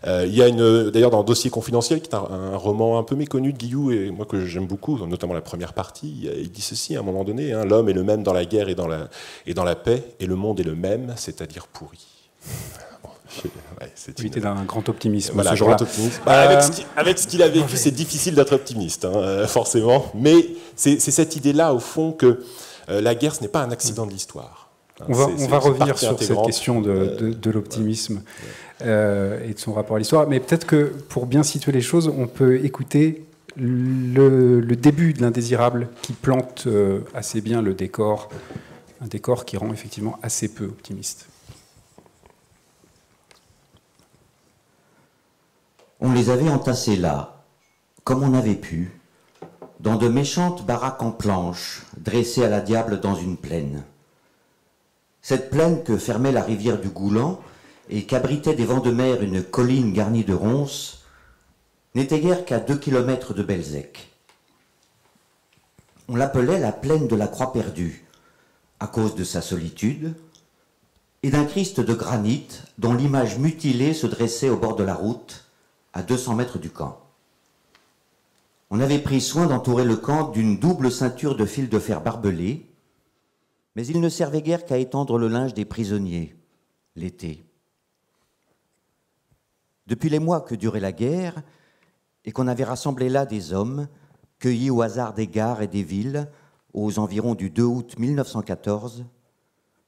Speaker 4: euh, il y a une, d'ailleurs dans Dossier confidentiel, qui est un, roman un peu méconnu de Guillou et moi que j'aime beaucoup, notamment la première partie, il dit ceci à un moment donné hein, l'homme est le même dans la guerre et dans la, et dans la paix, et le monde est le même, c'est-à-dire pourri.
Speaker 2: c'est une... d'un grand optimisme.
Speaker 4: Voilà, grand optimisme. Bah, avec, ce avec, ce qu'il a vécu, c'est difficile d'être optimiste, hein, euh, forcément. Mais c'est cette idée-là, au fond, que euh, la guerre, ce n'est pas un accident de l'histoire.
Speaker 2: On va, on va revenir sur cette question de, de, l'optimisme. Euh, et de son rapport à l'histoire. Mais peut-être que pour bien situer les choses, on peut écouter le, début de l'indésirable qui plante euh, assez bien le décor, un décor qui rend effectivement assez peu optimiste.
Speaker 1: On les avait entassés là, comme on avait pu, dans de méchantes baraques en planches, dressées à la diable dans une plaine. Cette plaine que fermait la rivière du Goulan et qu'abritait des vents de mer une colline garnie de ronces, n'était guère qu'à deux kilomètres de Belzec. On l'appelait la plaine de la Croix perdue, à cause de sa solitude, et d'un Christ de granit dont l'image mutilée se dressait au bord de la route, à 200 mètres du camp. On avait pris soin d'entourer le camp d'une double ceinture de fils de fer barbelés, mais il ne servait guère qu'à étendre le linge des prisonniers, l'été. Depuis les mois que durait la guerre, et qu'on avait rassemblé là des hommes, cueillis au hasard des gares et des villes, aux environs du 2 août 1914,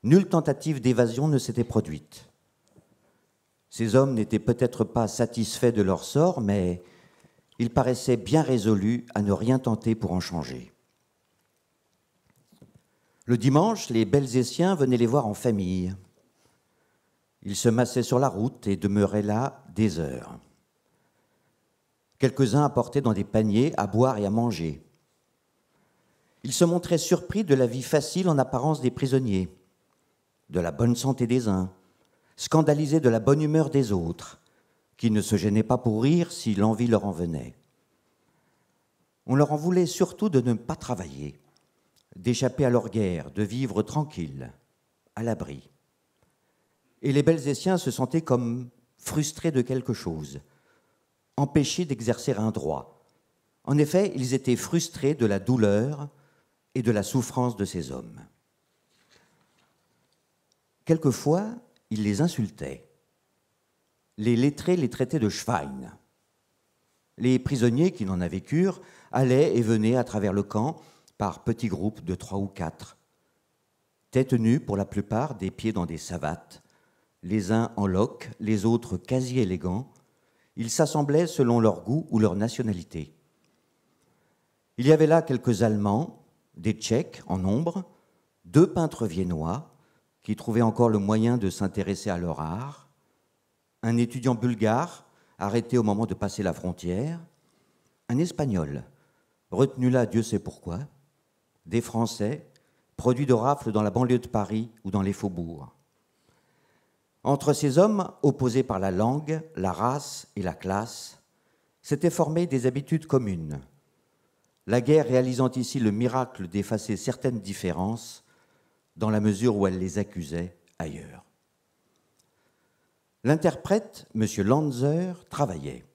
Speaker 1: nulle tentative d'évasion ne s'était produite. Ces hommes n'étaient peut-être pas satisfaits de leur sort, mais ils paraissaient bien résolus à ne rien tenter pour en changer. Le dimanche, les Belzétiens venaient les voir en famille. Ils se massaient sur la route et demeuraient là des heures. Quelques-uns apportaient dans des paniers à boire et à manger. Ils se montraient surpris de la vie facile en apparence des prisonniers, de la bonne santé des uns, scandalisés de la bonne humeur des autres, qui ne se gênaient pas pour rire si l'envie leur en venait. On leur en voulait surtout de ne pas travailler, d'échapper à leur guerre, de vivre tranquille, à l'abri et les Belzétiens se sentaient comme frustrés de quelque chose, empêchés d'exercer un droit. En effet, ils étaient frustrés de la douleur et de la souffrance de ces hommes. Quelquefois, ils les insultaient. Les lettrés les traitaient de Schwein. Les prisonniers qui n'en avaient cure allaient et venaient à travers le camp par petits groupes de trois ou quatre, têtes nues pour la plupart, des pieds dans des savates, les uns en loques, les autres quasi élégants, ils s'assemblaient selon leur goût ou leur nationalité. Il y avait là quelques Allemands, des Tchèques en nombre, deux peintres viennois qui trouvaient encore le moyen de s'intéresser à leur art, un étudiant bulgare arrêté au moment de passer la frontière, un Espagnol, retenu là Dieu sait pourquoi, des Français, produits de rafles dans la banlieue de Paris ou dans les faubourgs. Entre ces hommes, opposés par la langue, la race et la classe, s'étaient formées des habitudes communes. La guerre réalisant ici le miracle d'effacer certaines différences, dans la mesure où elle les accusait ailleurs. L'interprète, M. Lanzer, travaillait.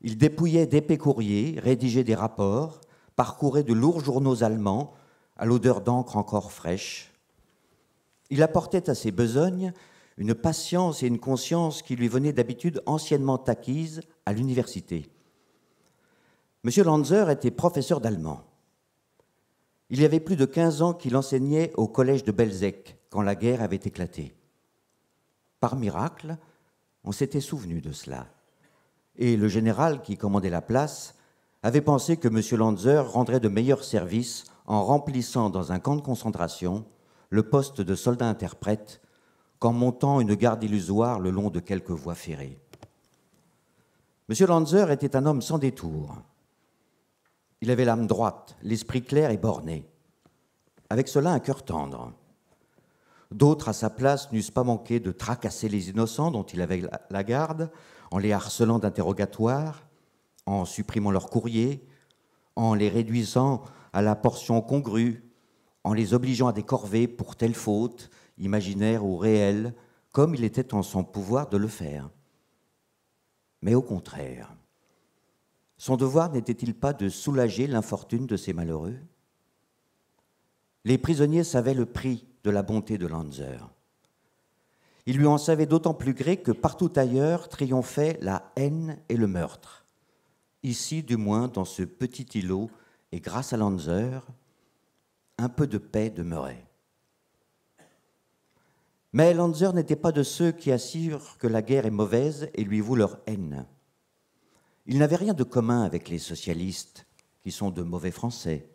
Speaker 1: Il dépouillait d'épais courriers, rédigeait des rapports, parcourait de lourds journaux allemands à l'odeur d'encre encore fraîche. Il apportait à ses besognes une patience et une conscience qui lui venaient d'habitude anciennement acquises à l'université. M. Lanzer était professeur d'allemand. Il y avait plus de 15 ans qu'il enseignait au collège de Belzec quand la guerre avait éclaté. Par miracle, on s'était souvenu de cela. Et le général qui commandait la place avait pensé que M. Lanzer rendrait de meilleurs services en remplissant dans un camp de concentration le poste de soldat-interprète qu'en montant une garde illusoire le long de quelques voies ferrées. M. Lanzer était un homme sans détour. Il avait l'âme droite, l'esprit clair et borné. Avec cela, un cœur tendre. D'autres, à sa place, n'eussent pas manqué de tracasser les innocents dont il avait la garde, en les harcelant d'interrogatoires, en supprimant leurs courriers, en les réduisant à la portion congrue, en les obligeant à des corvées pour telle faute, imaginaire ou réelle, comme il était en son pouvoir de le faire. Mais au contraire, son devoir n'était-il pas de soulager l'infortune de ces malheureux? Les prisonniers savaient le prix de la bonté de Lanzer. Il lui en savait d'autant plus gré que partout ailleurs triomphaient la haine et le meurtre. Ici, du moins, dans ce petit îlot, et grâce à Lanzer, un peu de paix demeurait. Mais Lanzer n'était pas de ceux qui assurent que la guerre est mauvaise et lui vouent leur haine. Il n'avait rien de commun avec les socialistes, qui sont de mauvais Français,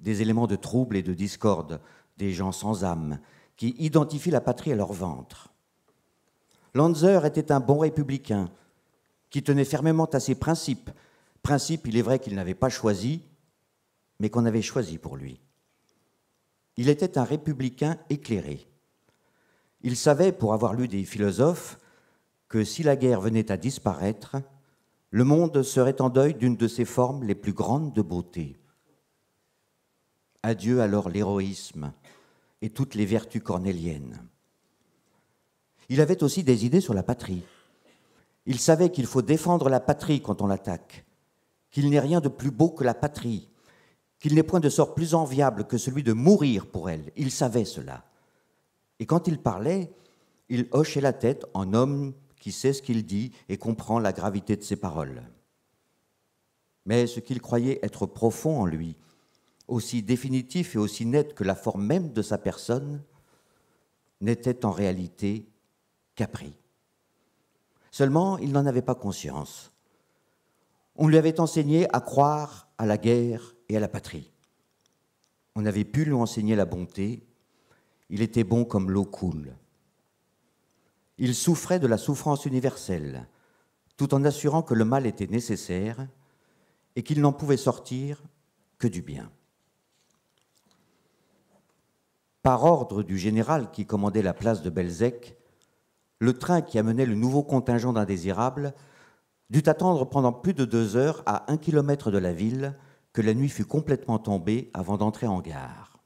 Speaker 1: des éléments de trouble et de discorde, des gens sans âme, qui identifient la patrie à leur ventre. Lanzer était un bon républicain qui tenait fermement à ses principes, principes, il est vrai qu'il n'avait pas choisi, mais qu'on avait choisi pour lui. Il était un républicain éclairé. Il savait, pour avoir lu des philosophes, que si la guerre venait à disparaître, le monde serait en deuil d'une de ses formes les plus grandes de beauté. Adieu alors l'héroïsme, et toutes les vertus cornéliennes. Il avait aussi des idées sur la patrie. Il savait qu'il faut défendre la patrie quand on l'attaque, qu'il n'est rien de plus beau que la patrie, qu'il n'est point de sort plus enviable que celui de mourir pour elle. Il savait cela. Et quand il parlait, il hochait la tête en homme qui sait ce qu'il dit et comprend la gravité de ses paroles. Mais ce qu'il croyait être profond en lui, aussi définitif et aussi net que la forme même de sa personne, n'était en réalité qu'appris. Seulement, il n'en avait pas conscience. On lui avait enseigné à croire à la guerre et à la patrie. On avait pu lui enseigner la bonté. Il était bon comme l'eau coule. Il souffrait de la souffrance universelle, tout en assurant que le mal était nécessaire et qu'il n'en pouvait sortir que du bien. Par ordre du général qui commandait la place de Belzec, le train qui amenait le nouveau contingent d'indésirables dut attendre pendant plus de deux heures à un kilomètre de la ville que la nuit fut complètement tombée avant d'entrer en gare.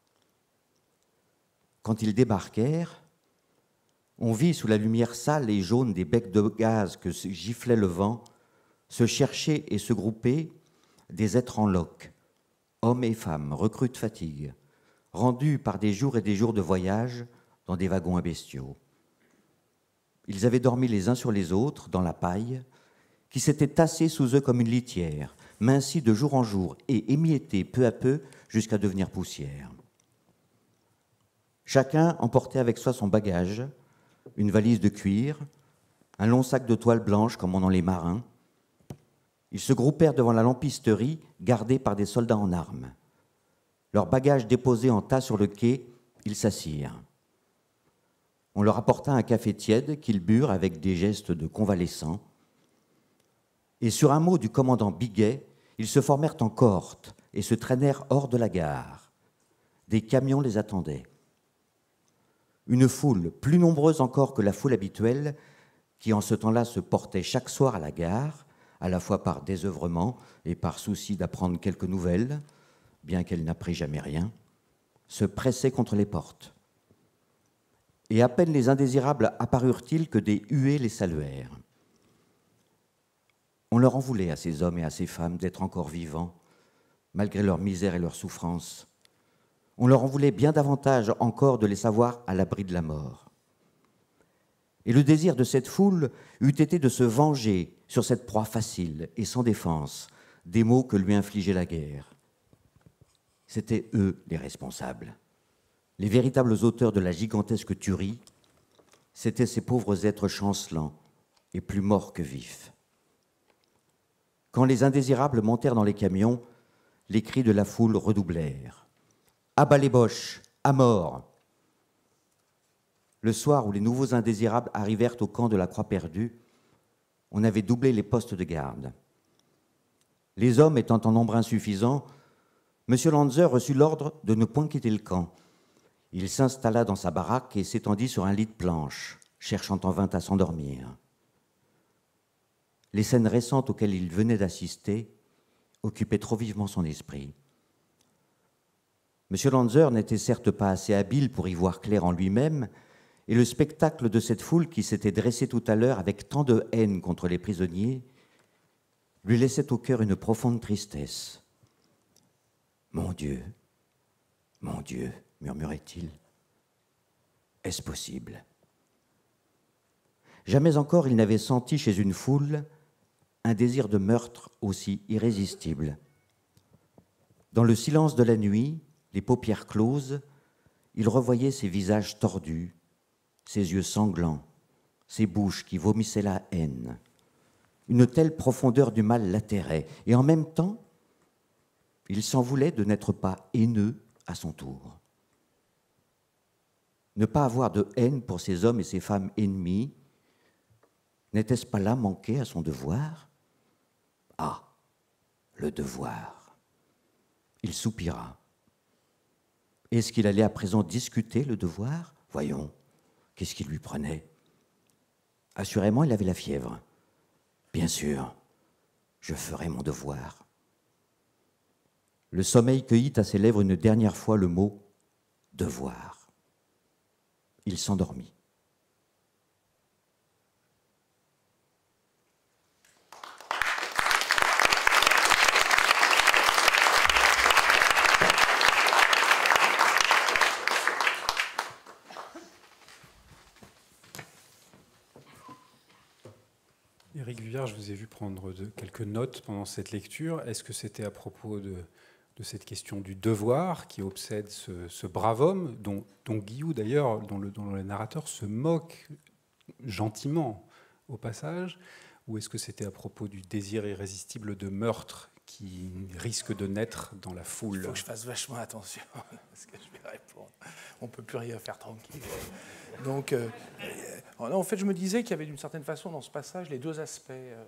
Speaker 1: Quand ils débarquèrent, on vit sous la lumière sale et jaune des becs de gaz que giflait le vent se chercher et se grouper des êtres en loques, hommes et femmes, recrues de fatigue, rendus par des jours et des jours de voyage dans des wagons à bestiaux. Ils avaient dormi les uns sur les autres dans la paille, qui s'était tassée sous eux comme une litière, mincie de jour en jour et émiettée peu à peu jusqu'à devenir poussière. Chacun emportait avec soi son bagage, une valise de cuir, un long sac de toile blanche comme on en les marins. Ils se groupèrent devant la lampisterie gardée par des soldats en armes. Leurs bagages déposés en tas sur le quai, ils s'assirent. On leur apporta un café tiède qu'ils burent avec des gestes de convalescents. Et sur un mot du commandant Biguet, ils se formèrent en cohorte et se traînèrent hors de la gare. Des camions les attendaient. Une foule, plus nombreuse encore que la foule habituelle, qui en ce temps-là se portait chaque soir à la gare, à la fois par désœuvrement et par souci d'apprendre quelques nouvelles, bien qu'elle n'apprit jamais rien, se pressait contre les portes. Et à peine les indésirables apparurent-ils que des huées les saluèrent. On leur en voulait à ces hommes et à ces femmes d'être encore vivants, malgré leur misère et leur souffrance. On leur en voulait bien davantage encore de les savoir à l'abri de la mort. Et le désir de cette foule eût été de se venger sur cette proie facile et sans défense des maux que lui infligeait la guerre. C'étaient eux les responsables. Les véritables auteurs de la gigantesque tuerie, c'étaient ces pauvres êtres chancelants et plus morts que vifs. Quand les indésirables montèrent dans les camions, les cris de la foule redoublèrent. À bas les boches, à mort Le soir où les nouveaux indésirables arrivèrent au camp de la Croix perdue, on avait doublé les postes de garde. Les hommes étant en nombre insuffisant, M. Lanzer reçut l'ordre de ne point quitter le camp. Il s'installa dans sa baraque et s'étendit sur un lit de planche, cherchant en vain à s'endormir. Les scènes récentes auxquelles il venait d'assister occupaient trop vivement son esprit. M. Lanzer n'était certes pas assez habile pour y voir clair en lui-même, et le spectacle de cette foule qui s'était dressée tout à l'heure avec tant de haine contre les prisonniers lui laissait au cœur une profonde tristesse. Mon Dieu, mon Dieu, murmurait-il, est-ce possible? Jamais encore il n'avait senti chez une foule un désir de meurtre aussi irrésistible. Dans le silence de la nuit, les paupières closes, il revoyait ces visages tordus, ses yeux sanglants, ses bouches qui vomissaient la haine. Une telle profondeur du mal l'atterrait, et en même temps, il s'en voulait de n'être pas haineux à son tour. Ne pas avoir de haine pour ces hommes et ces femmes ennemis, n'était-ce pas là manquer à son devoir? Le devoir. Il soupira. Est-ce qu'il allait à présent discuter le devoir? Voyons, qu'est-ce qui lui prenait? Assurément, il avait la fièvre. Bien sûr, je ferai mon devoir. Le sommeil cueillit à ses lèvres une dernière fois le mot devoir. Il s'endormit.
Speaker 2: Je vous ai vu prendre quelques notes pendant cette lecture. Est-ce que c'était à propos de, cette question du devoir qui obsède ce, brave homme, dont, Guillou d'ailleurs, dont le, dont le narrateur se moque gentiment au passage Ou est-ce que c'était à propos du désir irrésistible de meurtre qui risque de naître dans la foule Il
Speaker 3: faut que je fasse vachement attention à ce que je vais répondre. On ne peut plus rien faire tranquille. Donc, euh, euh, en fait, je me disais qu'il y avait d'une certaine façon dans ce passage les deux aspects euh,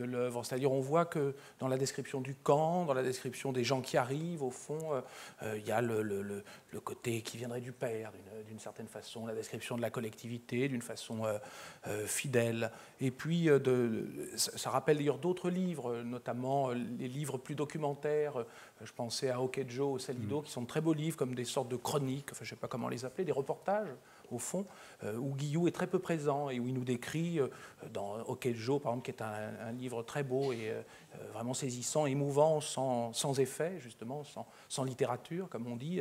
Speaker 3: de, l'œuvre. C'est-à-dire, on voit que dans la description du camp, dans la description des gens qui arrivent, au fond, il y a le, côté qui viendrait du père, d'une certaine façon, la description de la collectivité, d'une façon fidèle. Et puis, de, ça, rappelle d'ailleurs d'autres livres, notamment les livres plus documentaires. Je pensais à Okejo, Salido, mm. qui sont de très beaux livres, comme des sortes de chroniques, enfin, je ne sais pas comment les appeler, des reportages au fond, euh, où Guillou est très peu présent et où il nous décrit, euh, dans Okeljo, par exemple, qui est un, livre très beau et euh, vraiment saisissant, émouvant, sans, sans effet, justement, sans, sans, littérature, comme on dit,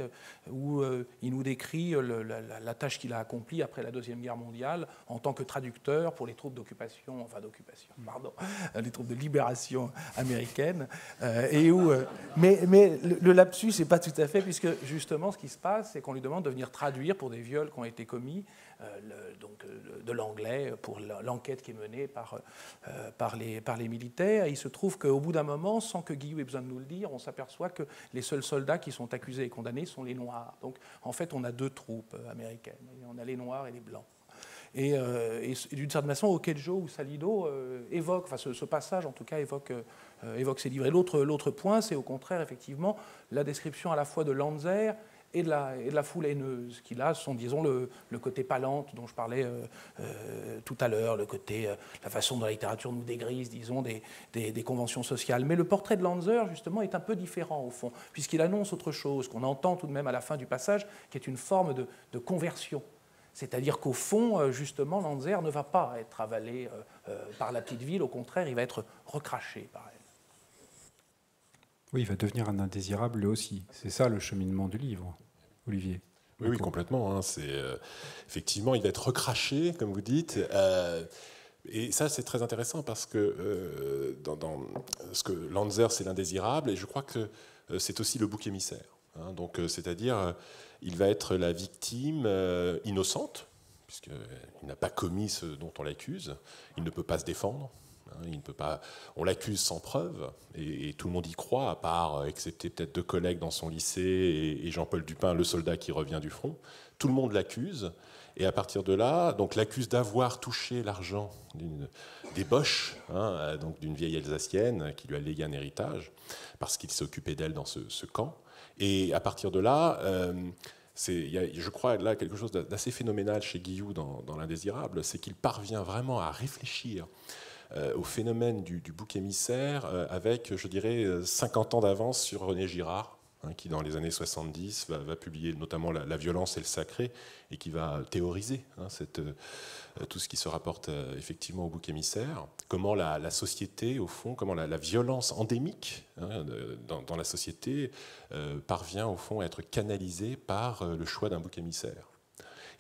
Speaker 3: où il nous décrit la, tâche qu'il a accomplie après la Deuxième Guerre mondiale en tant que traducteur pour les troupes d'occupation, enfin d'occupation, pardon, les troupes de libération américaines. et où, mais, mais le, le lapsus n'est pas tout à fait, puisque justement, ce qui se passe, c'est qu'on lui demande de venir traduire pour des viols qui ont été commis euh, donc, euh, de l'anglais pour l'enquête qui est menée par, euh, par, les, par les militaires. il se trouve qu'au bout d'un moment, sans que Guillaume ait besoin de nous le dire, on s'aperçoit que les seuls soldats qui sont accusés et condamnés sont les Noirs. Donc en fait, on a deux troupes américaines. On a les Noirs et les Blancs. Et, d'une certaine façon, Okejo ou Salido évoque, enfin ce, passage en tout cas évoque, évoque ces livres. Et l'autre point, c'est au contraire effectivement la description à la fois de Lanzer et de la, foule haineuse, qui là sont, disons, le, côté palante dont je parlais euh, euh, tout à l'heure, le côté, euh, la façon dont la littérature nous dégrise, disons, des, conventions sociales. Mais le portrait de Lanzer, justement, est un peu différent, au fond, puisqu'il annonce autre chose, qu'on entend tout de même à la fin du passage, qui est une forme de, de conversion. C'est-à-dire qu'au fond, justement, Lanzer ne va pas être avalé par la petite ville, au contraire, il va être recraché par elle.
Speaker 2: Oui, il va devenir un indésirable lui aussi. C'est ça le cheminement du livre, Olivier.
Speaker 4: Oui, oui complètement. Hein. C'est euh, effectivement, il va être recraché, comme vous dites. Euh, et ça, c'est très intéressant parce que euh, dans, ce que Lanzer, c'est l'indésirable, et je crois que c'est aussi le bouc émissaire. Hein. Donc, c'est-à-dire, il va être la victime innocente, puisqu'il n'a pas commis ce dont on l'accuse. Il ne peut pas se défendre. Hein, il ne peut pas, on l'accuse sans preuve, et, tout le monde y croit, à part, euh, excepté peut-être deux collègues dans son lycée et, Jean-Paul Dupin, le soldat qui revient du front. Tout le monde l'accuse, et à partir de là, donc l'accuse d'avoir touché l'argent des boches, hein, donc d'une vieille Alsacienne qui lui a légué un héritage, parce qu'il s'occupait d'elle dans ce, camp. Et à partir de là, euh, je crois, là quelque chose d'assez phénoménal chez Guillou dans, l'Indésirable, c'est qu'il parvient vraiment à réfléchir euh, au phénomène du, bouc émissaire euh, avec, je dirais, 50 ans d'avance sur René Girard, hein, qui dans les années 70 va, publier notamment la, violence et le sacré, et qui va théoriser hein, euh, tout ce qui se rapporte euh, effectivement au bouc émissaire, comment la, société, au fond, comment la, violence endémique hein, dans, la société euh, parvient au fond à être canalisée par le choix d'un bouc émissaire.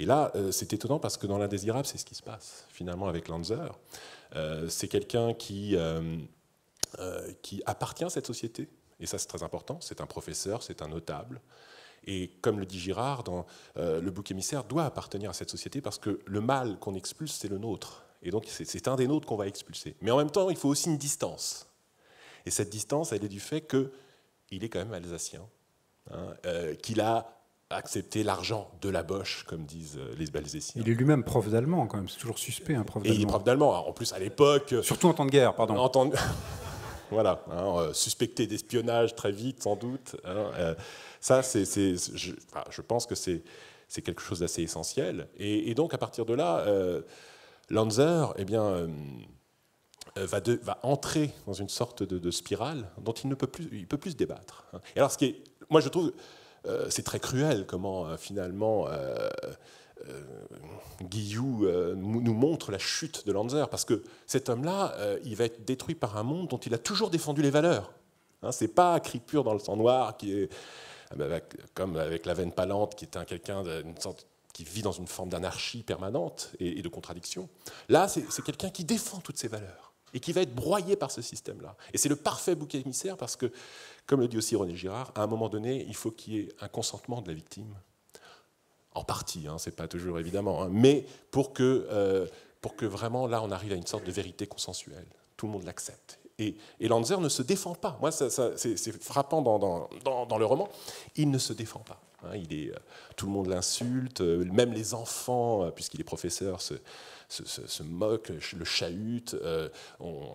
Speaker 4: Et là, c'est étonnant parce que dans l'indésirable, c'est ce qui se passe finalement avec Lanzer. Euh, c'est quelqu'un qui, euh, euh, qui appartient à cette société, et ça c'est très important, c'est un professeur, c'est un notable. Et comme le dit Girard, dans, le bouc émissaire doit appartenir à cette société parce que le mal qu'on expulse, c'est le nôtre. Et donc c'est un des nôtres qu'on va expulser. Mais en même temps, il faut aussi une distance. Et cette distance, elle est du fait qu'il est quand même alsacien, hein, qu'il a accepter l'argent de la boche, comme disent euh, les Balséciens.
Speaker 2: Il est lui-même prof d'allemand, quand même. C'est toujours suspect, un prof
Speaker 4: d'allemand. Et il est prof d'allemand. En plus, à l'époque.
Speaker 2: Surtout en temps de guerre, pardon.
Speaker 4: En temps de... voilà. Hein, euh, suspecté d'espionnage très vite, sans doute. Hein, euh, ça, c'est, je, enfin, je, pense que c'est, quelque chose d'assez essentiel. Et, et, donc, à partir de là, euh, Lanzer, eh bien. Euh, va, de, va, entrer dans une sorte de, de, spirale dont il ne peut plus, il peut plus se débattre. Hein. Et alors, ce qui est, moi, je trouve, euh, c'est très cruel comment euh, finalement euh, Guillou nous montre la chute de Lanzer, parce que cet homme-là, il va être détruit par un monde dont il a toujours défendu les valeurs. Hein, c'est pas Cripure dans le sang noir qui est comme avec la veine palante, qui est un quelqu'un qui vit dans une forme d'anarchie permanente et, de contradiction. Là, c'est quelqu'un qui défend toutes ces valeurs et qui va être broyé par ce système-là. Et c'est le parfait bouc émissaire parce que comme le dit aussi René Girard, à un moment donné, il faut qu'il y ait un consentement de la victime. En partie, hein, c'est pas toujours évidemment, hein, mais pour que, euh, pour que vraiment là on arrive à une sorte de vérité consensuelle. Tout le monde l'accepte. Et, Lanzer ne se défend pas. Moi, c'est frappant dans, dans, dans, le roman. Il ne se défend pas. Hein, il est, euh, tout le monde l'insulte, euh, même les enfants, puisqu'il est professeur, se, se, se, se moquent, le chahutent, euh, on,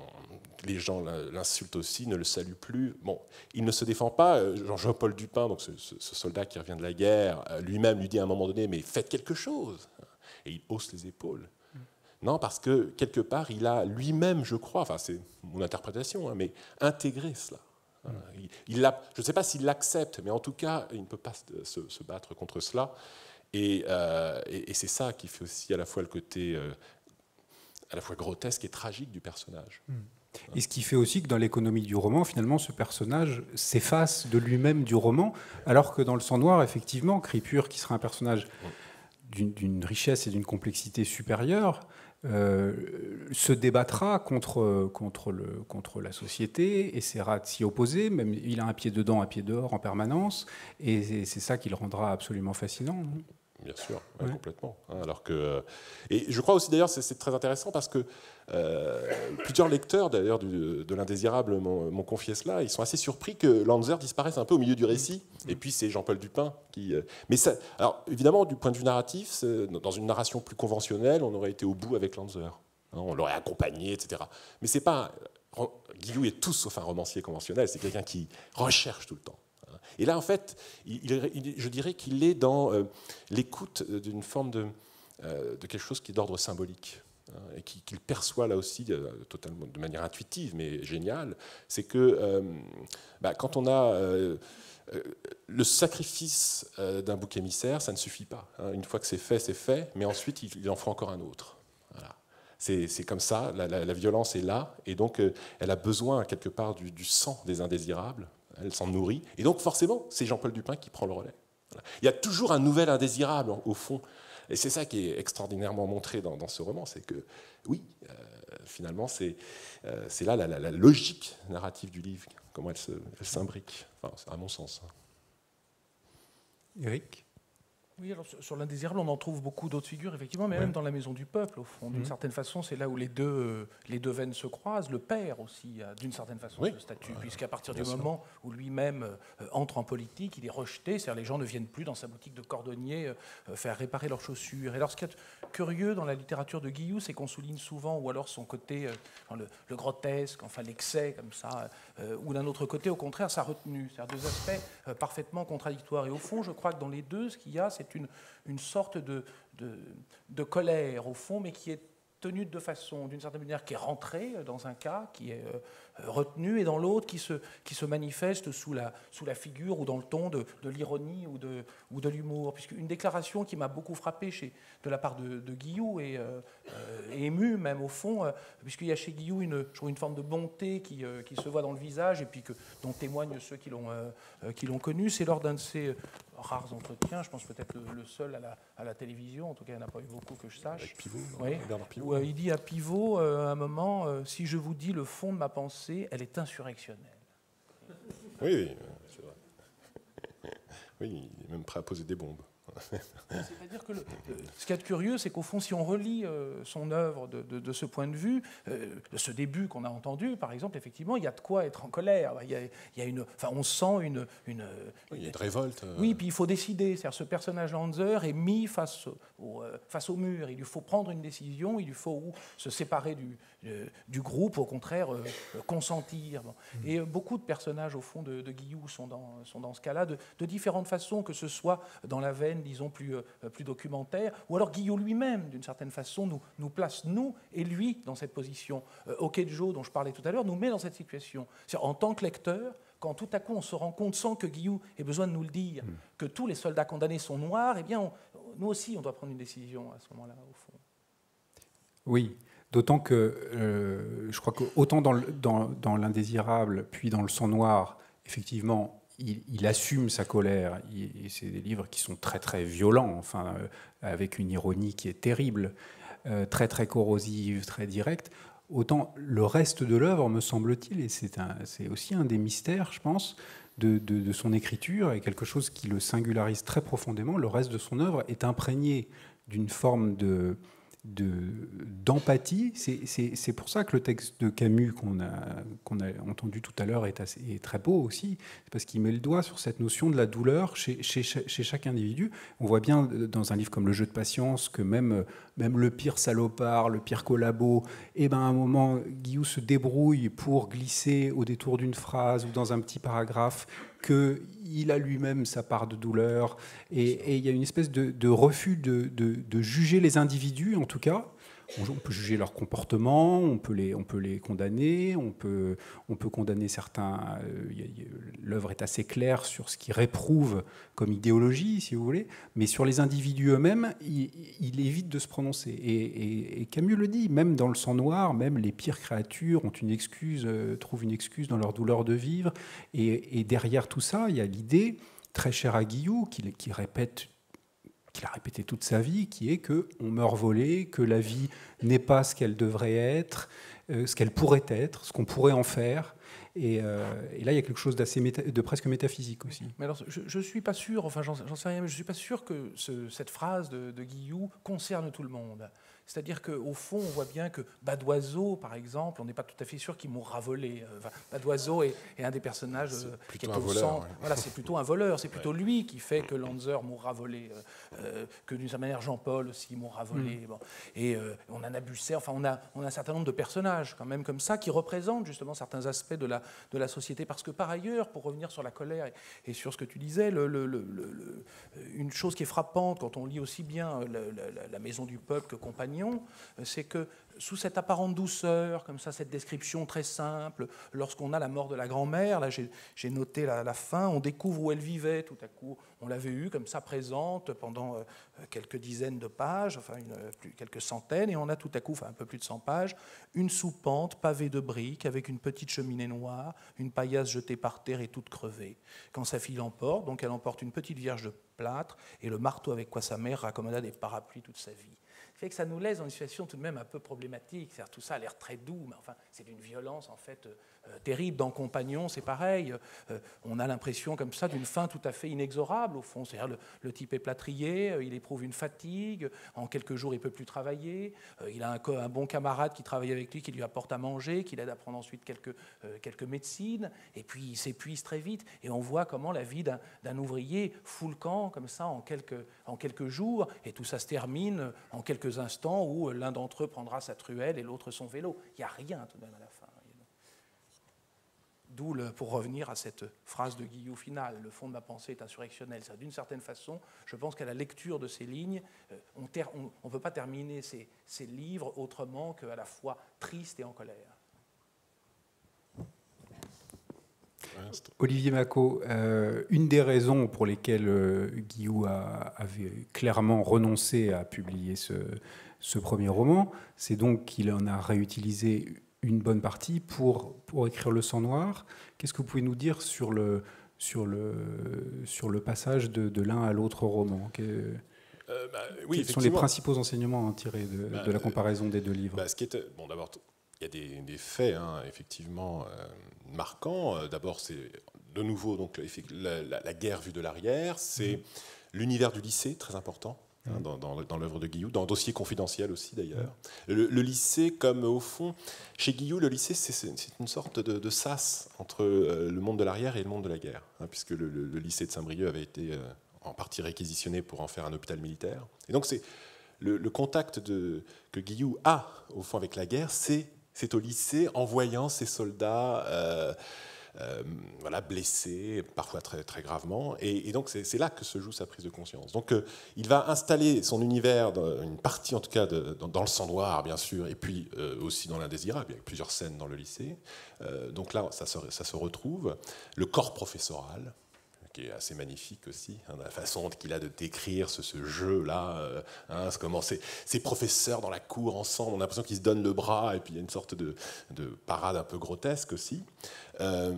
Speaker 4: les gens l'insultent aussi, ne le saluent plus. Bon, il ne se défend pas. Jean-Paul Dupin, donc ce, ce, soldat qui revient de la guerre, lui-même lui dit à un moment donné, mais faites quelque chose. Et il hausse les épaules. Non, parce que quelque part, il a lui-même, je crois, enfin c'est mon interprétation, hein, mais intégré cela. Il, il a, je ne sais pas s'il l'accepte, mais en tout cas, il ne peut pas se, se battre contre cela. Et, euh, et, et c'est ça qui fait aussi à la fois le côté euh, à la fois grotesque et tragique du personnage.
Speaker 2: Mmh. Et ce qui fait aussi que dans l'économie du roman, finalement, ce personnage s'efface de lui-même du roman, alors que dans Le Sang Noir, effectivement, Cripure, qui sera un personnage d'une richesse et d'une complexité supérieure, euh, se débattra contre, contre, le, contre la société, essaiera de s'y opposer, même il a un pied dedans, un pied dehors en permanence, et c'est ça qui le rendra absolument fascinant.
Speaker 4: Bien sûr, ouais. complètement. Alors que, et je crois aussi d'ailleurs, c'est très intéressant parce que euh, plusieurs lecteurs d'ailleurs de l'indésirable m'ont confié cela. Ils sont assez surpris que Lanzer disparaisse un peu au milieu du récit. Et puis c'est Jean-Paul Dupin qui. Euh, mais ça, alors évidemment, du point de vue narratif, dans une narration plus conventionnelle, on aurait été au bout avec Lanzer. Hein, on l'aurait accompagné, etc. Mais c'est pas. Guillou est tout sauf un romancier conventionnel. C'est quelqu'un qui recherche tout le temps. Et là, en fait, je dirais qu'il est dans euh, l'écoute d'une forme de, de, quelque chose qui est d'ordre symbolique hein, et qu'il perçoit là aussi totalement de manière intuitive, mais géniale, c'est que bah, quand on a le sacrifice d'un bouc émissaire, ça ne suffit pas. Hein. Une fois que c'est fait, c'est fait, mais ensuite il en faut encore un autre. C'est comme ça, la, violence est là, et donc euh, elle a besoin quelque part du, sang des indésirables, elle s'en nourrit, et donc forcément, c'est Jean-Paul Dupin qui prend le relais. Il y a toujours un nouvel indésirable au fond, et c'est ça qui est extraordinairement montré dans, ce roman, c'est que oui, euh, finalement, c'est euh, là la, logique narrative du livre, comment elle s'imbrique, enfin, à mon sens.
Speaker 2: Eric
Speaker 3: oui, alors sur l'indésirable, on en trouve beaucoup d'autres figures, effectivement, mais même dans la maison du peuple, au fond. D'une mhm. certaine façon, c'est là où les deux, euh, les deux veines se croisent. Le père aussi, d'une certaine façon, ce statut, puisqu'à partir du moment où lui-même euh, entre en politique, il est rejeté, c'est-à-dire les gens ne viennent plus dans sa boutique de cordonnier euh, faire réparer leurs chaussures. Et alors, ce qui est curieux dans la littérature de Guillou, c'est qu'on souligne souvent, ou alors son côté, le, le, grotesque, enfin l'excès, comme ça, ou d'un autre côté, au contraire, sa retenue. C'est-à-dire deux aspects parfaitement contradictoires. Et au fond, je crois que dans les deux, ce qu'il y a, c'est c'est une, une sorte de, de, de, colère, au fond, mais qui est tenue de façon, d'une certaine manière, qui est rentrée dans un cas, qui est euh, euh, retenu, et dans l'autre qui se, qui se manifeste sous la, sous la figure ou dans le ton de, de l'ironie ou de, ou de l'humour. Puisqu'une déclaration qui m'a beaucoup frappé chez, de la part de, de Guillou et, euh, ému même au fond, puisqu'il y a chez Guillou une, une forme de bonté qui, qui, se voit dans le visage et puis que, dont témoignent ceux qui l'ont connu. C'est lors d'un de ces rares entretiens, je pense peut-être le, seul à la, à la, télévision, en tout cas il n'y en a pas eu beaucoup que je sache.
Speaker 4: Avec Pivot,
Speaker 3: oui. Pivot. Où, il dit à Pivot, à un moment, si je vous dis le fond de ma pensée, elle est insurrectionnelle.
Speaker 4: Oui, c'est vrai. Oui, il est même prêt à poser des bombes.
Speaker 3: C'est-à-dire que ce qui est curieux, c'est qu'au fond, si on relit euh, son œuvre de, ce point de vue, euh, ce début qu'on a entendu, par exemple, effectivement, il y a de quoi être en colère. Il y a, une, enfin, on sent une, une,
Speaker 4: il y a une révolte.
Speaker 3: Euh. Oui, puis il faut décider. C'est-à-dire, ce personnage Lanzer est mis face au, face au mur. Il lui faut prendre une décision. Il lui faut se séparer du, du groupe, au contraire, consentir. Mmh. Et beaucoup de personnages, au fond, de, Guillou sont dans, sont dans ce cas-là, de, de différentes façons, que ce soit dans la veine disons, plus, euh, plus documentaire, ou alors Guillaume lui-même, d'une certaine façon, nous, nous place, nous et lui, dans cette position. Euh, Okejo, dont je parlais tout à l'heure, nous met dans cette situation. En tant que lecteur, quand tout à coup on se rend compte, sans que Guillaume ait besoin de nous le dire, hmm. que tous les soldats condamnés sont noirs, eh bien, nous aussi, on doit prendre une décision à ce moment-là, au fond.
Speaker 2: Oui, d'autant que euh, je crois que autant dans, dans, dans l'indésirable, puis dans le sang noir, effectivement, il, assume sa colère. c'est des livres qui sont très très violents, enfin, euh, avec une ironie qui est terrible, euh, très très corrosive, très directe. Autant le reste de l'œuvre, me semble-t-il, et c'est aussi un des mystères, je pense, de, de, son écriture, et quelque chose qui le singularise très profondément. Le reste de son œuvre est imprégné d'une forme de, d'empathie. C'est pour ça que le texte de Camus qu'on a, a entendu tout à l'heure est, très beau aussi, parce qu'il met le doigt sur cette notion de la douleur chez, chez, chez, chaque individu. On voit bien dans un livre comme Le jeu de patience que même, même le pire salopard, le pire collabo, et eh ben à un moment, Guillaume se débrouille pour glisser au détour d'une phrase ou dans un petit paragraphe qu'il a lui-même sa part de douleur, et, il y a une espèce de, refus de, juger les individus, en tout cas, on, peut juger leur comportement, on peut les, on peut les condamner, on peut, on peut condamner certains. Euh, l'œuvre est assez claire sur ce qui réprouve comme idéologie, si vous voulez, mais sur les individus eux-mêmes, il, évite de se prononcer. Et, Camus le dit, même dans le sang noir, même les pires créatures ont une excuse, euh, trouvent une excuse dans leur douleur de vivre. Et, derrière tout ça, il y a l'idée très chère à Guillou, qui répète qu'il a répété toute sa vie, qui est que on meurt volé, que la vie n'est pas ce qu'elle devrait être, euh, ce qu'elle pourrait être, ce qu'on pourrait en faire. Et, euh, là, il y a quelque chose d'assez de presque métaphysique aussi.
Speaker 3: Mais alors, je ne suis pas sûr, enfin, j'en sais rien, je suis pas sûr que cette phrase de, de Guillou concerne tout le monde. C'est-à-dire qu'au fond, on voit bien que Badoiseau, par exemple, on n'est pas tout à fait sûr qu'il mourra volé. Enfin, Badoiseau est, un des personnages qui est au voleur, Voilà, c'est plutôt un voleur. C'est plutôt lui qui fait que Lanzer mourra volé, que d'une certaine manière Jean-Paul aussi mourra volé. Mm. Bon. Et on a Nabucet, enfin on a, on a un certain nombre de personnages quand même comme ça qui représentent justement certains aspects de la, de la société. Parce que par ailleurs, pour revenir sur la colère et, sur ce que tu disais, le, le, une chose qui est frappante quand on lit aussi bien la, la Maison du Peuple que Compagnon, c'est que sous cette apparente douceur, comme ça, cette description très simple, lorsqu'on a la mort de la grand-mère, là j'ai noté la, fin, on découvre où elle vivait tout à coup. On l'avait eu comme ça présente pendant euh, quelques dizaines de pages, enfin quelques centaines, et on a tout à coup, enfin un peu plus de 100 pages, une soupente pavée de briques avec une petite cheminée noire, une paillasse jetée par terre et toute crevée. Quand sa fille l'emporte, donc elle emporte une petite vierge de plâtre et le marteau avec quoi sa mère raccommoda des parapluies toute sa vie fait que ça nous laisse dans une situation tout de même un peu problématique. Tout ça a l'air très doux, mais enfin, c'est d'une violence en fait euh, terrible. Dans Compagnon, c'est pareil. Euh, on a l'impression comme ça d'une fin tout à fait inexorable, au fond. C'est-à-dire le, type est plâtrier, euh, il éprouve une fatigue, en quelques jours il peut plus travailler, il a un, bon camarade qui travaille avec lui, qui lui apporte à manger, qui l'aide à prendre ensuite quelques, quelques médecines, et puis il s'épuise très vite. Et on voit comment la vie d'un ouvrier fout le camp comme ça en quelques, en quelques jours, et tout ça se termine en quelques instants où l'un d'entre eux prendra sa truelle et l'autre son vélo. Il n'y a rien tout de même à la fin. D'où, pour revenir à cette phrase de Guillaume finale, le fond de ma pensée est insurrectionnel. D'une certaine façon, je pense qu'à la lecture de ces lignes, euh, on ne peut pas terminer ces, livres autrement qu'à la fois triste et en colère.
Speaker 2: Olivier Macot, euh, une des raisons pour lesquelles euh, Guillaume avait clairement renoncé à publier ce premier roman, c'est donc qu'il en a réutilisé une bonne partie pour, pour écrire Le sang noir. Qu'est-ce que vous pouvez nous dire sur le, sur le, sur le passage de, de l'un à l'autre roman? Euh, bah, oui, Quels sont les principaux enseignements tirés de, bah, de, la comparaison des deux livres?
Speaker 4: bah, ce qui est, bon, D'abord, il y a des, des faits hein, effectivement euh, marquants. Euh, d'abord, c'est de nouveau donc, la, la, guerre vue de l'arrière, c'est mmh. l'univers du lycée, très important. Hein, dans, dans, l'œuvre de Guillou, dans Dossier confidentiel aussi d'ailleurs. Le, lycée, comme au fond, chez Guillou, le lycée, c'est une sorte de, sas entre euh, le monde de l'arrière et le monde de la guerre, hein, puisque le, lycée de Saint-Brieuc avait été euh, en partie réquisitionné pour en faire un hôpital militaire. Et donc, c'est le, contact de, que Guillou a, au fond, avec la guerre, c'est au lycée, en voyant ces soldats. Euh, euh, voilà, blessé, parfois très, très gravement. Et, donc c'est là que se joue sa prise de conscience. Donc euh, il va installer son univers, une partie en tout cas, dans, le sang noir, bien sûr, et puis euh, aussi dans l'indésirable, avec plusieurs scènes dans le lycée. donc là, ça se retrouve. Le corps professoral, qui est assez magnifique aussi, hein, la façon qu'il a de décrire ce, jeu-là, euh, hein, comment ces, professeurs dans la cour ensemble, on a l'impression qu'ils se donnent le bras, et puis il y a une sorte de, parade un peu grotesque aussi. Euh,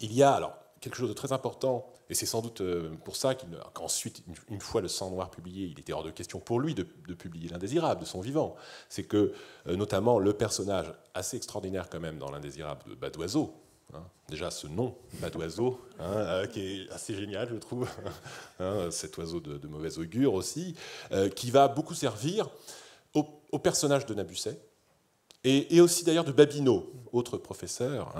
Speaker 4: il y a alors quelque chose de très important, et c'est sans doute euh, pour ça qu'ensuite, une, fois le sang noir publié, il était hors de question pour lui de, publier l'indésirable de son vivant. C'est que, notamment, le personnage assez extraordinaire quand même dans l'indésirable de Badoiseau, Hein. déjà ce nom, Badoiseau, hein, euh, qui est assez génial, je trouve, hein, cet oiseau de, mauvaise augure aussi, euh, qui va beaucoup servir au, personnage de Nabucet, et, aussi d'ailleurs de Babineau, autre professeur.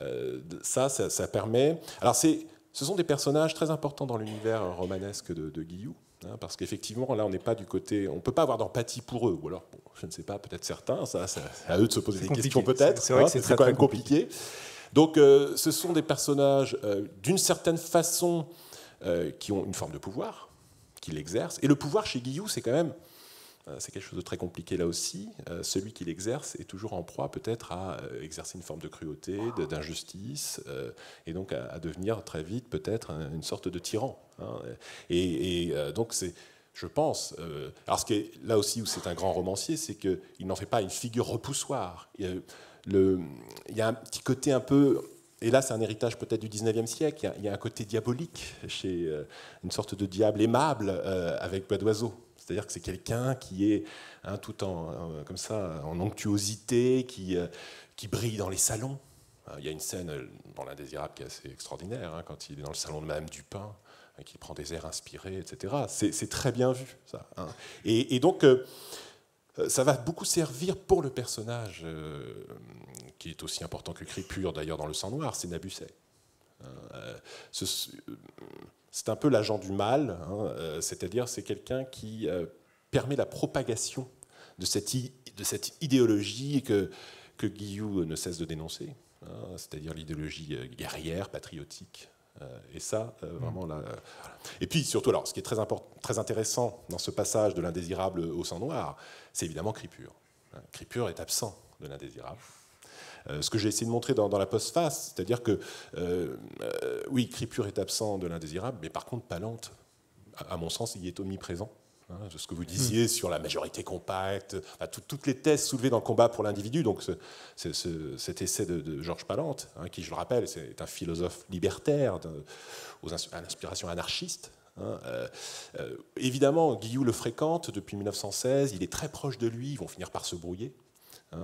Speaker 4: Euh, ça, ça, permet. Alors, ce sont des personnages très importants dans l'univers romanesque de, de Guillou. Parce qu'effectivement, là, on n'est pas du côté, on ne peut pas avoir d'empathie pour eux, ou alors, je ne sais pas, peut-être certains, ça, c'est à eux de se poser des questions peut-être.
Speaker 2: C'est vrai que c'est quand même compliqué.
Speaker 4: Donc euh, ce sont des personnages euh, d'une certaine façon euh, qui ont une forme de pouvoir, qui l'exercent. Et le pouvoir chez Guillou, c'est quand même c'est quelque chose de très compliqué là aussi. celui qui l'exerce est toujours en proie peut-être à exercer une forme de cruauté, d'injustice, et donc à, devenir très vite peut-être une sorte de tyran. Hein. Et, donc c'est, je pense, alors ce qui est là aussi où c'est un grand romancier, c'est qu'il n'en fait pas une figure repoussoire il y a un petit côté un peu et là, c'est un héritage peut-être du 19e siècle. Il y, a, un côté diabolique chez euh, une sorte de diable aimable euh, avec Badoiseau. C'est-à-dire que c'est quelqu'un qui est hein, tout en euh, comme ça, en onctuosité, qui, qui brille dans les salons. Il y a une scène dans l'Indésirable qui est assez extraordinaire, hein, quand il est dans le salon de Madame Dupin, hein, qui prend des airs inspirés, etc. C'est très bien vu, ça. Et, donc, euh, ça va beaucoup servir pour le personnage, qui est aussi important que Crépure, d'ailleurs, dans Le Sang Noir, c'est Nabucet. C'est un peu l'agent du mal, c'est-à-dire c'est quelqu'un qui permet la propagation de cette, de cette idéologie que, que Guillou ne cesse de dénoncer, hein, c'est-à-dire l'idéologie euh, guerrière, patriotique. Euh, et ça, euh, mm. vraiment là. Et puis surtout, alors, ce qui est très, important, très intéressant dans ce passage de l'indésirable au sang noir, c'est évidemment Cripure. Hein, Cripure est absent de l'indésirable. Ce que j'ai essayé de montrer dans, la postface, c'est-à-dire que, oui, Cripure est absent de l'indésirable, mais par contre, Palante, à mon sens, il est omniprésent. Hein, ce que vous disiez sur la majorité compacte, toutes les thèses soulevées dans le combat pour l'individu. Donc, cet essai de, Georges Palante, hein, qui, je le rappelle, est un philosophe libertaire aux, à l'inspiration anarchiste. Hein, euh, euh, évidemment, Guillou le fréquente depuis 1916, il est très proche de lui, ils vont finir par se brouiller.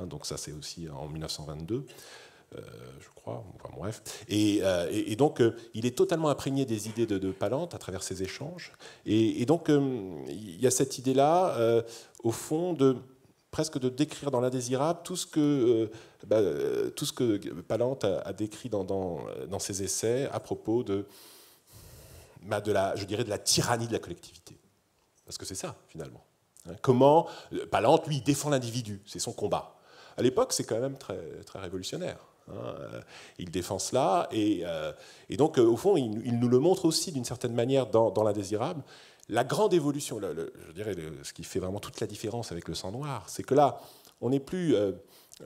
Speaker 4: Donc, ça, c'est aussi en 1922. Euh, je crois, enfin bref. Et, euh, donc, euh, il est totalement imprégné des idées de, Palante à travers ses échanges. Et, donc, il y a cette idée-là, au fond, de presque de décrire dans l'indésirable tout ce que bah, Palante a, décrit dans, ses essais à propos de bah, de la je dirais de la tyrannie de la collectivité parce que c'est ça finalement hein. Comment Palante lui défend l'individu c'est son combat à l'époque c'est quand même très révolutionnaire Hein, euh, il défend cela, et, euh, donc, euh, au fond, il, nous le montre aussi d'une certaine manière dans, l'indésirable. La grande évolution, je dirais, ce qui fait vraiment toute la différence avec le sang noir, c'est que là, on n'a plus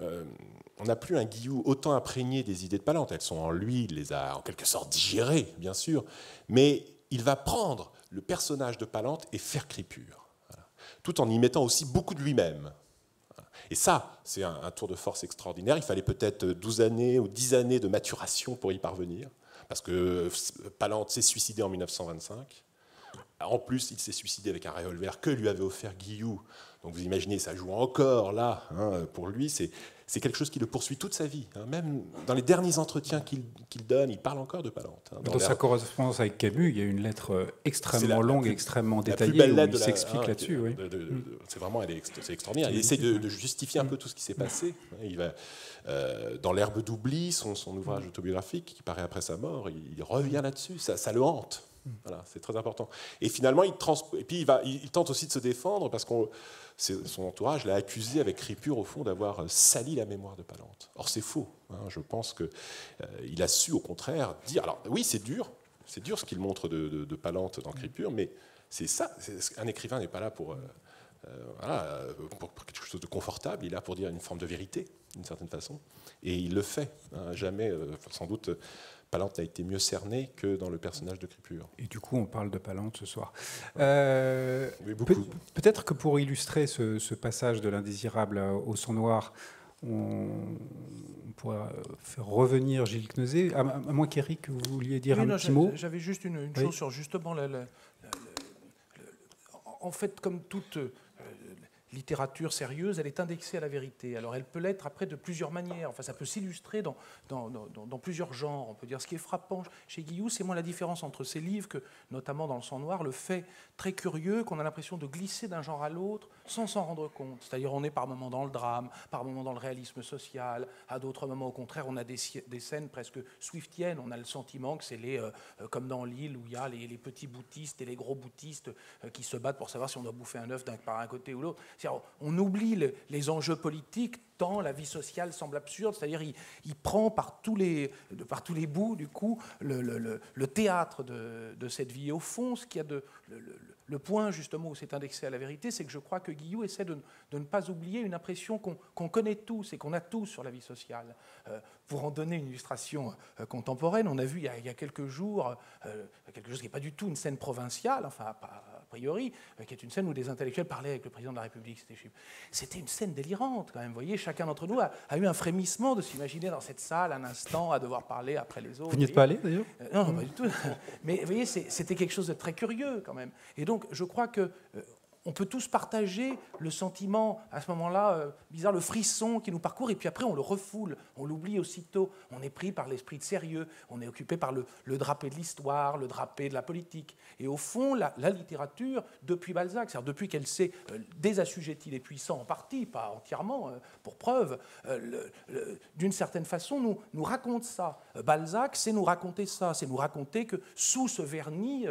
Speaker 4: un Guillou autant imprégné des idées de Palante. Elles sont en lui, il les a en quelque sorte digérées, bien sûr, mais il va prendre le personnage de Palante et faire crépure, tout en y mettant aussi beaucoup de lui-même. Et ça, c'est un, tour de force extraordinaire. Il fallait peut-être 12 années ou 10 années de maturation pour y parvenir, parce que Palante s'est suicidé en 1925. En plus, il s'est suicidé avec un revolver que lui avait offert Guillou. Donc vous imaginez, ça joue encore là. Hein, pour lui, c'est c'est quelque chose qui le poursuit toute sa vie. Hein. Même dans les derniers entretiens qu'il donne, il parle encore de Palante.
Speaker 2: Hein. dans, sa correspondance avec Camus, il y a une lettre euh, extrêmement longue, et extrêmement détaillée, où il s'explique là-dessus.
Speaker 4: C'est vraiment elle est, extraordinaire. Il essaie de, justifier un peu tout ce qui s'est passé. Il va, euh, dans L'herbe d'oubli, son, ouvrage autobiographique qui paraît après sa mort, il, revient là-dessus. Ça, ça le hante. C'est très important. Et finalement, il, et puis il, tente aussi de se défendre parce que son entourage l'a accusé avec ripure au fond d'avoir sali la mémoire de Palante. Or, c'est faux. Hein. je pense qu'il euh, a su au contraire dire. Alors, oui, c'est dur, c'est dur ce qu'il montre de, Palante dans Crépure, mais c'est ça. Un écrivain n'est pas là pour, euh, euh, pour, quelque chose de confortable, il est là pour dire une forme de vérité, d'une certaine façon. Et il le fait. Hein. jamais, sans doute Palante a été mieux cerné que dans le personnage de Crépure.
Speaker 2: Et du coup, on parle de Palante ce soir. Euh, peut-être que pour illustrer ce, passage de l'indésirable au sang noir, on, pourrait faire revenir Gilles Kneuzé, à, moins qu'Éric, vous vouliez dire un petit mot.
Speaker 3: J'avais juste une, chose sur justement en fait, comme toute littérature sérieuse, elle est indexée à la vérité. Alors elle peut l'être après de plusieurs manières. Enfin, ça peut s'illustrer dans, plusieurs genres. On peut dire ce qui est frappant chez Guillou, c'est moins la différence entre ses livres que, notamment dans Le Sang Noir, le fait très curieux qu'on a l'impression de glisser d'un genre à l'autre sans s'en rendre compte. C'est-à-dire on est par moments dans le drame, par moments dans le réalisme social, à d'autres moments au contraire on a des, scènes presque swiftiennes. On a le sentiment que c'est les, euh, euh, comme dans l'île où il y a les, petits boutistes et les gros boutistes euh, qui se battent pour savoir si on doit bouffer un œuf par un côté ou l'autre on oublie les enjeux politiques tant la vie sociale semble absurde, c'est-à-dire il, prend par tous, les, par tous les bouts, du coup, le, théâtre de, cette vie. Et au fond, ce qui a de, point justement où c'est indexé à la vérité, c'est que je crois que Guillou essaie de, ne pas oublier une impression qu'on connaît tous et qu'on a tous sur la vie sociale. Euh, pour en donner une illustration euh, contemporaine, on a vu il y a, quelques jours euh, quelque chose qui n'est pas du tout une scène provinciale, enfin pas priori, euh, qui est une scène où des intellectuels parlaient avec le président de la République. C'était une scène délirante, quand même. Vous voyez, chacun d'entre nous a, eu un frémissement de s'imaginer dans cette salle un instant à devoir parler après les autres.
Speaker 2: Vous n'y êtes pas allé, d'ailleurs?
Speaker 3: Euh, Non, pas du tout. Mais vous voyez, c'était quelque chose de très curieux, quand même. Et donc, je crois que. On peut tous partager le sentiment, à ce moment-là, euh, bizarre, le frisson qui nous parcourt, et puis après on le refoule, on l'oublie aussitôt. On est pris par l'esprit de sérieux, on est occupé par le, drapé de l'histoire, le drapé de la politique. Et au fond, la, littérature, depuis Balzac, c'est-à-dire depuis qu'elle s'est euh, désassujettie les puissants en partie, pas entièrement, euh, pour preuve, d'une certaine façon, nous, nous raconte ça. Balzac, c'est nous raconter ça, c'est nous raconter que sous ce vernis,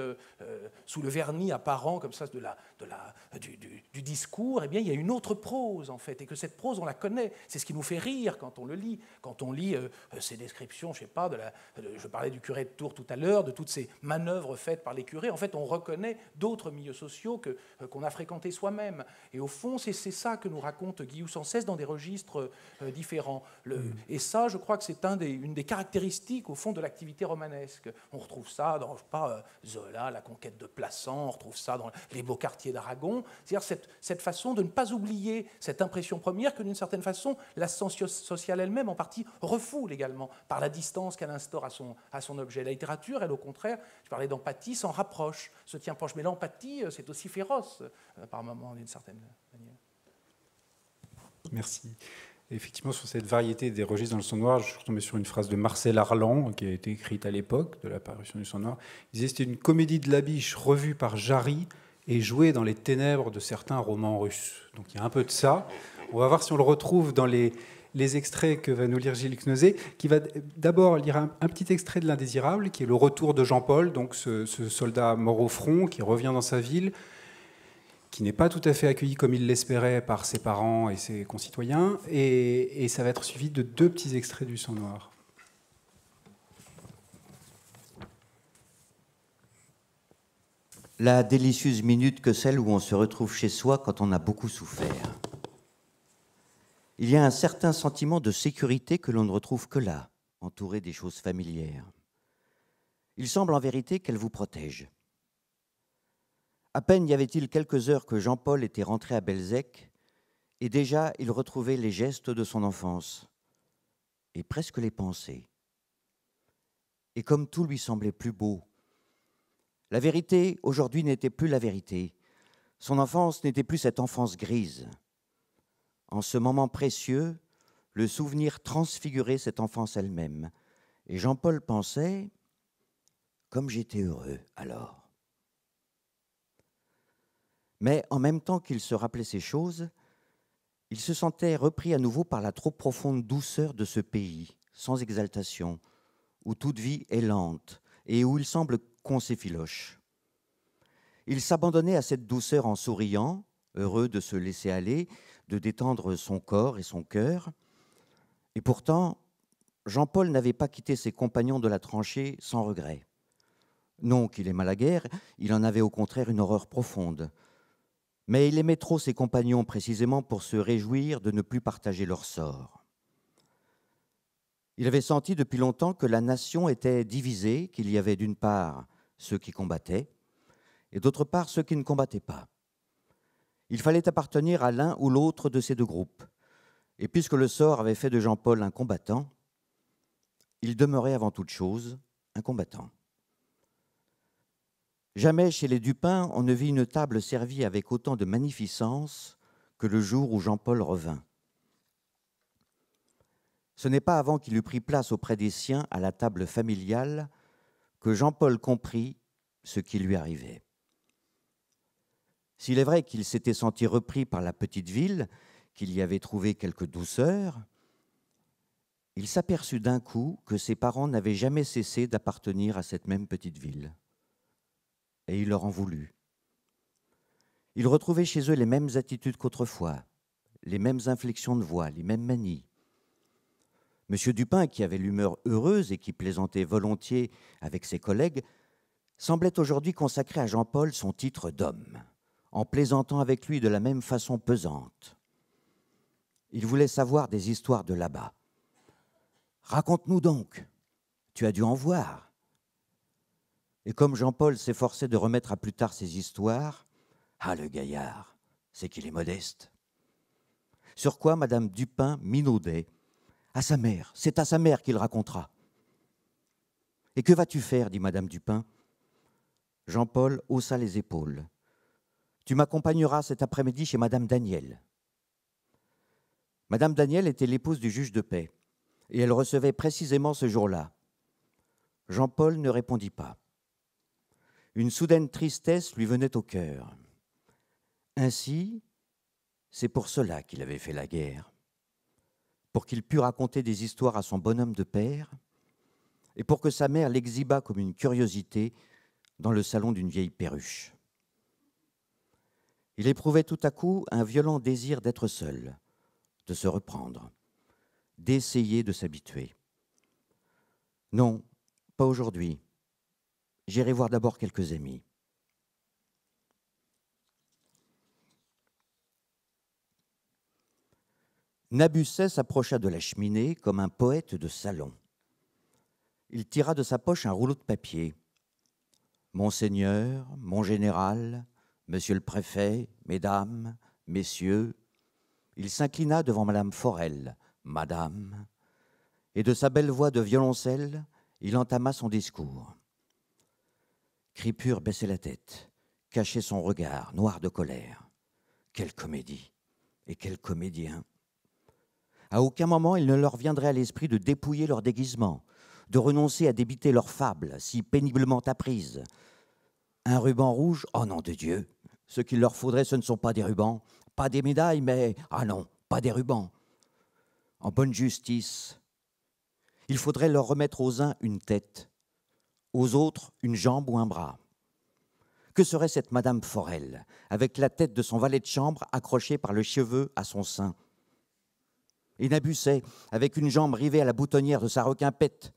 Speaker 3: sous le vernis apparent comme ça de la, de la du, discours, eh bien, il y a une autre prose, en fait, et que cette prose, on la connaît. C'est ce qui nous fait rire quand on le lit. Quand on lit euh, euh, ces descriptions, je sais pas, de la, je parlais du curé de Tours tout à l'heure, de toutes ces manœuvres faites par les curés, en fait, on reconnaît d'autres milieux sociaux que, euh, qu'on a fréquentés soi-même. Et au fond, c'est, ça que nous raconte Guillaume sans cesse dans des registres différents. Le, mm. Et ça, je crois que c'est un des, une des caractéristiques, au fond, de l'activité romanesque. On retrouve ça dans, je sais pas, Zola, la conquête de Plassans, on retrouve ça dans les beaux quartiers d'Aragon, c'est-à-dire cette, façon de ne pas oublier cette impression première que d'une certaine façon la science sociale elle-même en partie refoule également par la distance qu'elle instaure à son, objet. La littérature, elle au contraire, je parlais d'empathie, s'en rapproche, se tient proche. Mais l'empathie, euh, c'est aussi féroce euh, par moments d'une certaine manière.
Speaker 2: Merci. Effectivement, sur cette variété des registres dans le son noir, je suis retombé sur une phrase de Marcel Arlan, qui a été écrite à l'époque de l'apparition du son noir. Il disait c'était une comédie de la biche revue par Jarry, et jouer dans les ténèbres de certains romans russes. Donc il y a un peu de ça. On va voir si on le retrouve dans les, les extraits que va nous lire Gilles Knozé, qui va d'abord lire un, petit extrait de l'Indésirable, qui est le retour de Jean-Paul, donc ce, soldat mort au front, qui revient dans sa ville, qui n'est pas tout à fait accueilli comme il l'espérait par ses parents et ses concitoyens, et, et ça va être suivi de deux petits extraits du Sang Noir.
Speaker 1: La délicieuse minute que celle où on se retrouve chez soi quand on a beaucoup souffert. Il y a un certain sentiment de sécurité que l'on ne retrouve que là, entouré des choses familières. Il semble en vérité qu'elle vous protège. À peine y avait-il quelques heures que Jean-Paul était rentré à Belzec, et déjà il retrouvait les gestes de son enfance, et presque les pensées. Et comme tout lui semblait plus beau, la vérité, aujourd'hui, n'était plus la vérité. Son enfance n'était plus cette enfance grise. En ce moment précieux, le souvenir transfigurait cette enfance elle-même. Et Jean-Paul pensait, comme j'étais heureux alors. Mais en même temps qu'il se rappelait ces choses, il se sentait repris à nouveau par la trop profonde douceur de ce pays, sans exaltation, où toute vie est lente et où il semble Il s'abandonnait à cette douceur en souriant, heureux de se laisser aller, de détendre son corps et son cœur. Et pourtant, Jean-Paul n'avait pas quitté ses compagnons de la tranchée sans regret. Non qu'il aimât la guerre, il en avait au contraire une horreur profonde. Mais il aimait trop ses compagnons précisément pour se réjouir de ne plus partager leur sort. Il avait senti depuis longtemps que la nation était divisée, qu'il y avait d'une part ceux qui combattaient, et d'autre part ceux qui ne combattaient pas. Il fallait appartenir à l'un ou l'autre de ces deux groupes. Et puisque le sort avait fait de Jean-Paul un combattant, il demeurait avant toute chose un combattant. Jamais chez les Dupin on ne vit une table servie avec autant de magnificence que le jour où Jean-Paul revint. Ce n'est pas avant qu'il eut pris place auprès des siens à la table familiale que Jean-Paul comprit ce qui lui arrivait. S'il est vrai qu'il s'était senti repris par la petite ville, qu'il y avait trouvé quelque douceur, il s'aperçut d'un coup que ses parents n'avaient jamais cessé d'appartenir à cette même petite ville. Et il leur en voulut. Il retrouvait chez eux les mêmes attitudes qu'autrefois, les mêmes inflexions de voix, les mêmes manies. M. Dupin, qui avait l'humeur heureuse et qui plaisantait volontiers avec ses collègues, semblait aujourd'hui consacrer à Jean-Paul son titre d'homme, en plaisantant avec lui de la même façon pesante. Il voulait savoir des histoires de là-bas. Raconte-nous donc, tu as dû en voir. Et comme Jean-Paul s'efforçait de remettre à plus tard ses histoires, ah le gaillard, c'est qu'il est modeste. Sur quoi Madame Dupin minaudait à sa mère. C'est à sa mère qu'il racontera. Et que vas-tu faire dit Madame Dupin. Jean-Paul haussa les épaules. Tu m'accompagneras cet après-midi chez Madame Daniel. Madame Daniel était l'épouse du juge de paix, et elle recevait précisément ce jour-là. Jean-Paul ne répondit pas. Une soudaine tristesse lui venait au cœur. Ainsi, c'est pour cela qu'il avait fait la guerre, pour qu'il pût raconter des histoires à son bonhomme de père, et pour que sa mère l'exhibât comme une curiosité dans le salon d'une vieille perruche. Il éprouvait tout à coup un violent désir d'être seul, de se reprendre, d'essayer de s'habituer. Non, pas aujourd'hui. J'irai voir d'abord quelques amis. Nabusset s'approcha de la cheminée comme un poète de salon. Il tira de sa poche un rouleau de papier. Monseigneur, mon général, monsieur le préfet, mesdames, messieurs, il s'inclina devant madame Forel, madame, et de sa belle voix de violoncelle, il entama son discours. Cripure baissait la tête, cachait son regard, noir de colère. Quelle comédie et quel comédien À aucun moment il ne leur viendrait à l'esprit de dépouiller leur déguisement, de renoncer à débiter leurs fables, si péniblement apprises. Un ruban rouge, oh nom de Dieu Ce qu'il leur faudrait, ce ne sont pas des rubans, pas des médailles, mais, ah non, pas des rubans. En bonne justice, il faudrait leur remettre aux uns une tête, aux autres une jambe ou un bras. Que serait cette Madame Forel, avec la tête de son valet de chambre accrochée par le cheveu à son sein? Et Nabusset, avec une jambe rivée à la boutonnière de sa requimpette,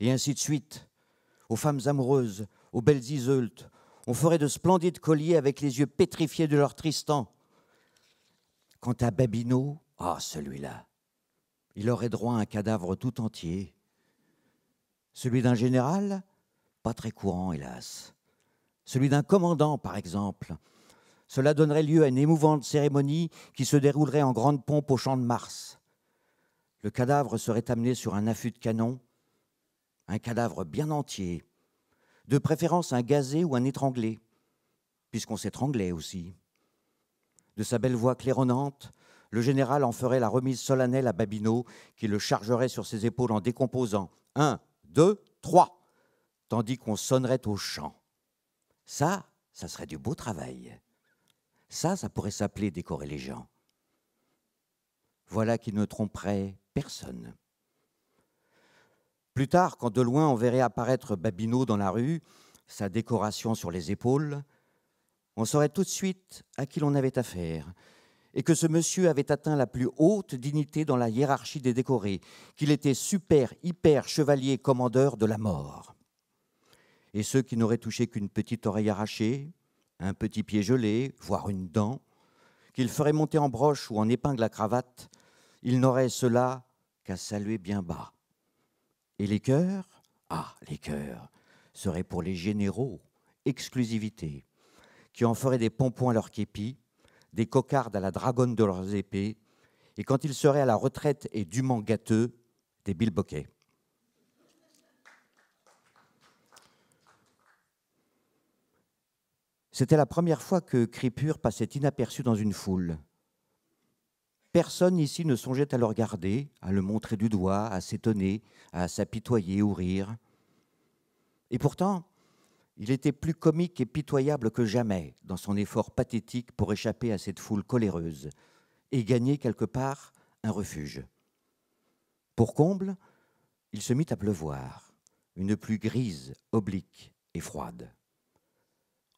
Speaker 1: et ainsi de suite. Aux femmes amoureuses, aux belles Iseultes, on ferait de splendides colliers avec les yeux pétrifiés de leur Tristan. Quant à Babineau, ah, celui-là, il aurait droit à un cadavre tout entier. Celui d'un général, pas très courant, hélas. Celui d'un commandant, par exemple. Cela donnerait lieu à une émouvante cérémonie qui se déroulerait en grande pompe au champ de Mars. Le cadavre serait amené sur un affût de canon, un cadavre bien entier, de préférence un gazé ou un étranglé, puisqu'on s'étranglait aussi. De sa belle voix claironnante, le général en ferait la remise solennelle à Babineau, qui le chargerait sur ses épaules en décomposant un, deux, trois, tandis qu'on sonnerait au chant. Ça, ça serait du beau travail. Ça, ça pourrait s'appeler décorer les gens. Voilà qui ne tromperait personne. Plus tard, quand de loin on verrait apparaître Babineau dans la rue, sa décoration sur les épaules, on saurait tout de suite à qui l'on avait affaire, et que ce monsieur avait atteint la plus haute dignité dans la hiérarchie des décorés, qu'il était super, hyper chevalier commandeur de la mort. Et ceux qui n'auraient touché qu'une petite oreille arrachée, un petit pied gelé, voire une dent, qu'il ferait monter en broche ou en épingle à cravate, ils n'auraient cela qu'à saluer bien bas. Et les cœurs? Ah, les cœurs seraient pour les généraux, exclusivité, qui en feraient des pompons à leur képi, des cocardes à la dragonne de leurs épées, et quand ils seraient à la retraite et dûment gâteux, des bilboquets. C'était la première fois que Cripure passait inaperçu dans une foule. Personne ici ne songeait à le regarder, à le montrer du doigt, à s'étonner, à s'apitoyer ou rire. Et pourtant, il était plus comique et pitoyable que jamais dans son effort pathétique pour échapper à cette foule coléreuse et gagner quelque part un refuge. Pour comble, il se mit à pleuvoir, une pluie grise, oblique et froide.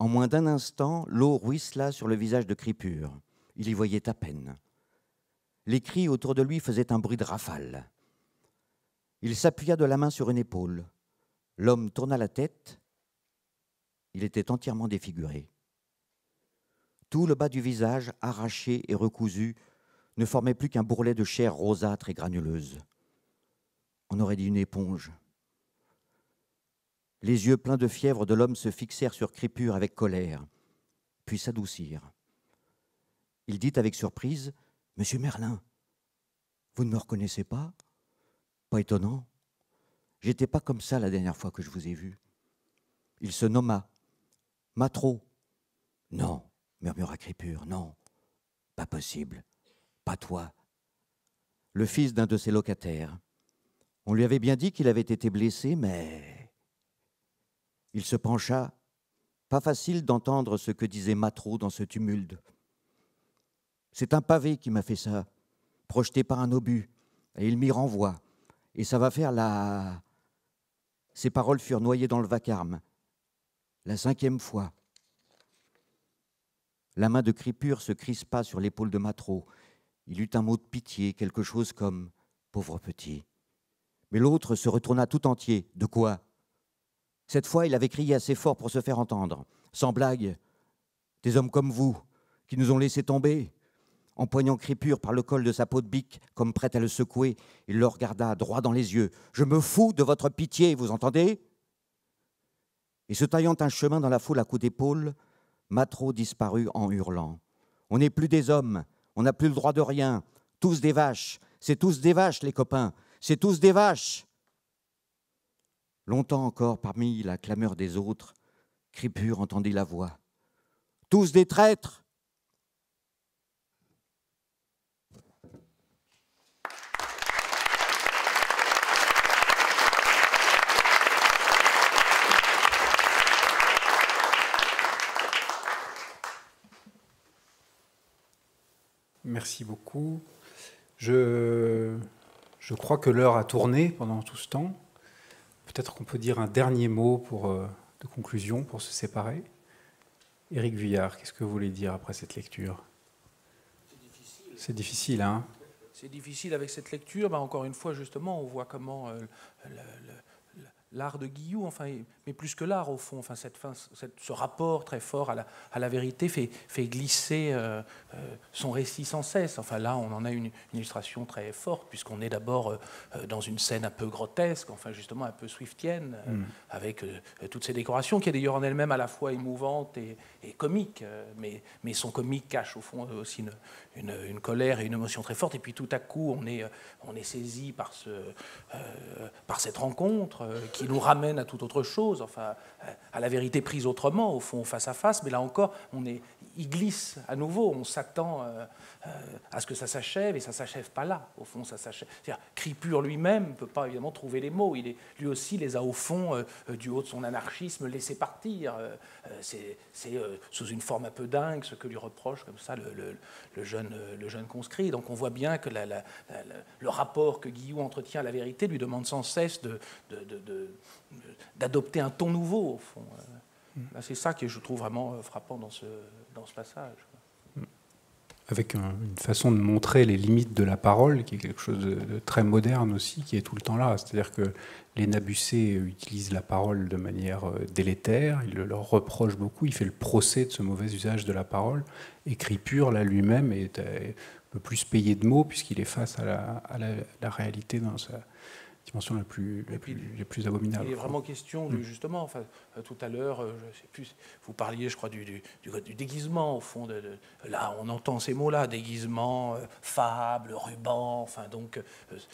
Speaker 1: En moins d'un instant, l'eau ruissela sur le visage de Cripure. Il y voyait à peine. Les cris autour de lui faisaient un bruit de rafale. Il s'appuya de la main sur une épaule. L'homme tourna la tête. Il était entièrement défiguré. Tout le bas du visage, arraché et recousu, ne formait plus qu'un bourrelet de chair rosâtre et granuleuse. On aurait dit une éponge. Les yeux pleins de fièvre de l'homme se fixèrent sur Crépure avec colère, puis s'adoucirent. Il dit avec surprise Monsieur Merlin, vous ne me reconnaissez pas? Pas étonnant. J'étais pas comme ça la dernière fois que je vous ai vu. Il se nomma Matro. Non, murmura Crépure. Non, pas possible. Pas toi. Le fils d'un de ses locataires. On lui avait bien dit qu'il avait été blessé, mais. Il se pencha. Pas facile d'entendre ce que disait Matro dans ce tumulte. C'est un pavé qui m'a fait ça, projeté par un obus, et il m'y renvoie. Et ça va faire la. Ses paroles furent noyées dans le vacarme. La cinquième fois. La main de Cripure se crispa sur l'épaule de Matro. Il eut un mot de pitié, quelque chose comme Pauvre petit. Mais l'autre se retourna tout entier. De quoi? Cette fois, il avait crié assez fort pour se faire entendre. Sans blague, des hommes comme vous, qui nous ont laissé tomber. Empoignant Cripure par le col de sa peau de bique, comme prête à le secouer, il le regarda droit dans les yeux. Je me fous de votre pitié, vous entendez? Et se taillant un chemin dans la foule à coups d'épaule, Matro disparut en hurlant. On n'est plus des hommes, on n'a plus le droit de rien, tous des vaches, c'est tous des vaches, les copains, c'est tous des vaches. Longtemps encore, parmi la clameur des autres, Cripure entendit la voix. Tous des traîtres
Speaker 2: Merci beaucoup. Je, je crois que l'heure a tourné pendant tout ce temps. Peut-être qu'on peut dire un dernier mot pour, euh, de conclusion pour se séparer. Éric Vuillard, qu'est-ce que vous voulez dire après cette lecture? C'est difficile. C'est difficile, hein?
Speaker 3: C'est difficile avec cette lecture. Encore une fois, justement, on voit comment euh, le, l'art de Guillou, enfin, mais plus que l'art au fond, enfin, cette, ce rapport très fort à la, à la vérité fait, fait glisser euh, euh, son récit sans cesse. Enfin là, on en a une, illustration très forte puisqu'on est d'abord euh, dans une scène un peu grotesque, enfin justement un peu swiftienne, mm. avec toutes ces décorations qui est d'ailleurs en elle-même à la fois émouvante et, et comique, mais, mais son comique cache au fond aussi une, une, une, colère et une émotion très forte. Et puis tout à coup, on est, on est saisi par, ce, par cette rencontre qui nous ramène à toute autre chose, enfin, à la vérité prise autrement, au fond, face à face. Mais là encore, on il glisse à nouveau. On s'attend euh, à ce que ça s'achève et ça s'achève pas là. Au fond, ça s'achève. Cripure lui-même ne peut pas évidemment trouver les mots. Il est, lui aussi les a au fond, euh, du haut de son anarchisme, laissé partir. c'est sous une forme un peu dingue ce que lui reproche comme ça le, jeune, le jeune conscrit. Donc on voit bien que le rapport que Guillaume entretient à la vérité lui demande sans cesse d'adopter un ton nouveau, au fond. C'est ça que je trouve vraiment frappant dans ce, dans ce passage.
Speaker 2: Avec une façon de montrer les limites de la parole, qui est quelque chose de, très moderne aussi, qui est tout le temps là. C'est-à-dire que les Nabucés utilisent la parole de manière euh, délétère, il le leur reproche beaucoup, il fait le procès de ce mauvais usage de la parole. Écrit pur, là lui-même, est, euh, peut plus payer de mots, puisqu'il est face à la réalité dans sa, dimension la plus, la plus, la plus abominable.
Speaker 3: Il est vraiment question, mm. justement, enfin, euh, tout à l'heure, euh, je sais plus, vous parliez, je crois, du, du, du, déguisement, au fond. De, là, on entend ces mots-là, déguisement, euh, fable, ruban, enfin, donc,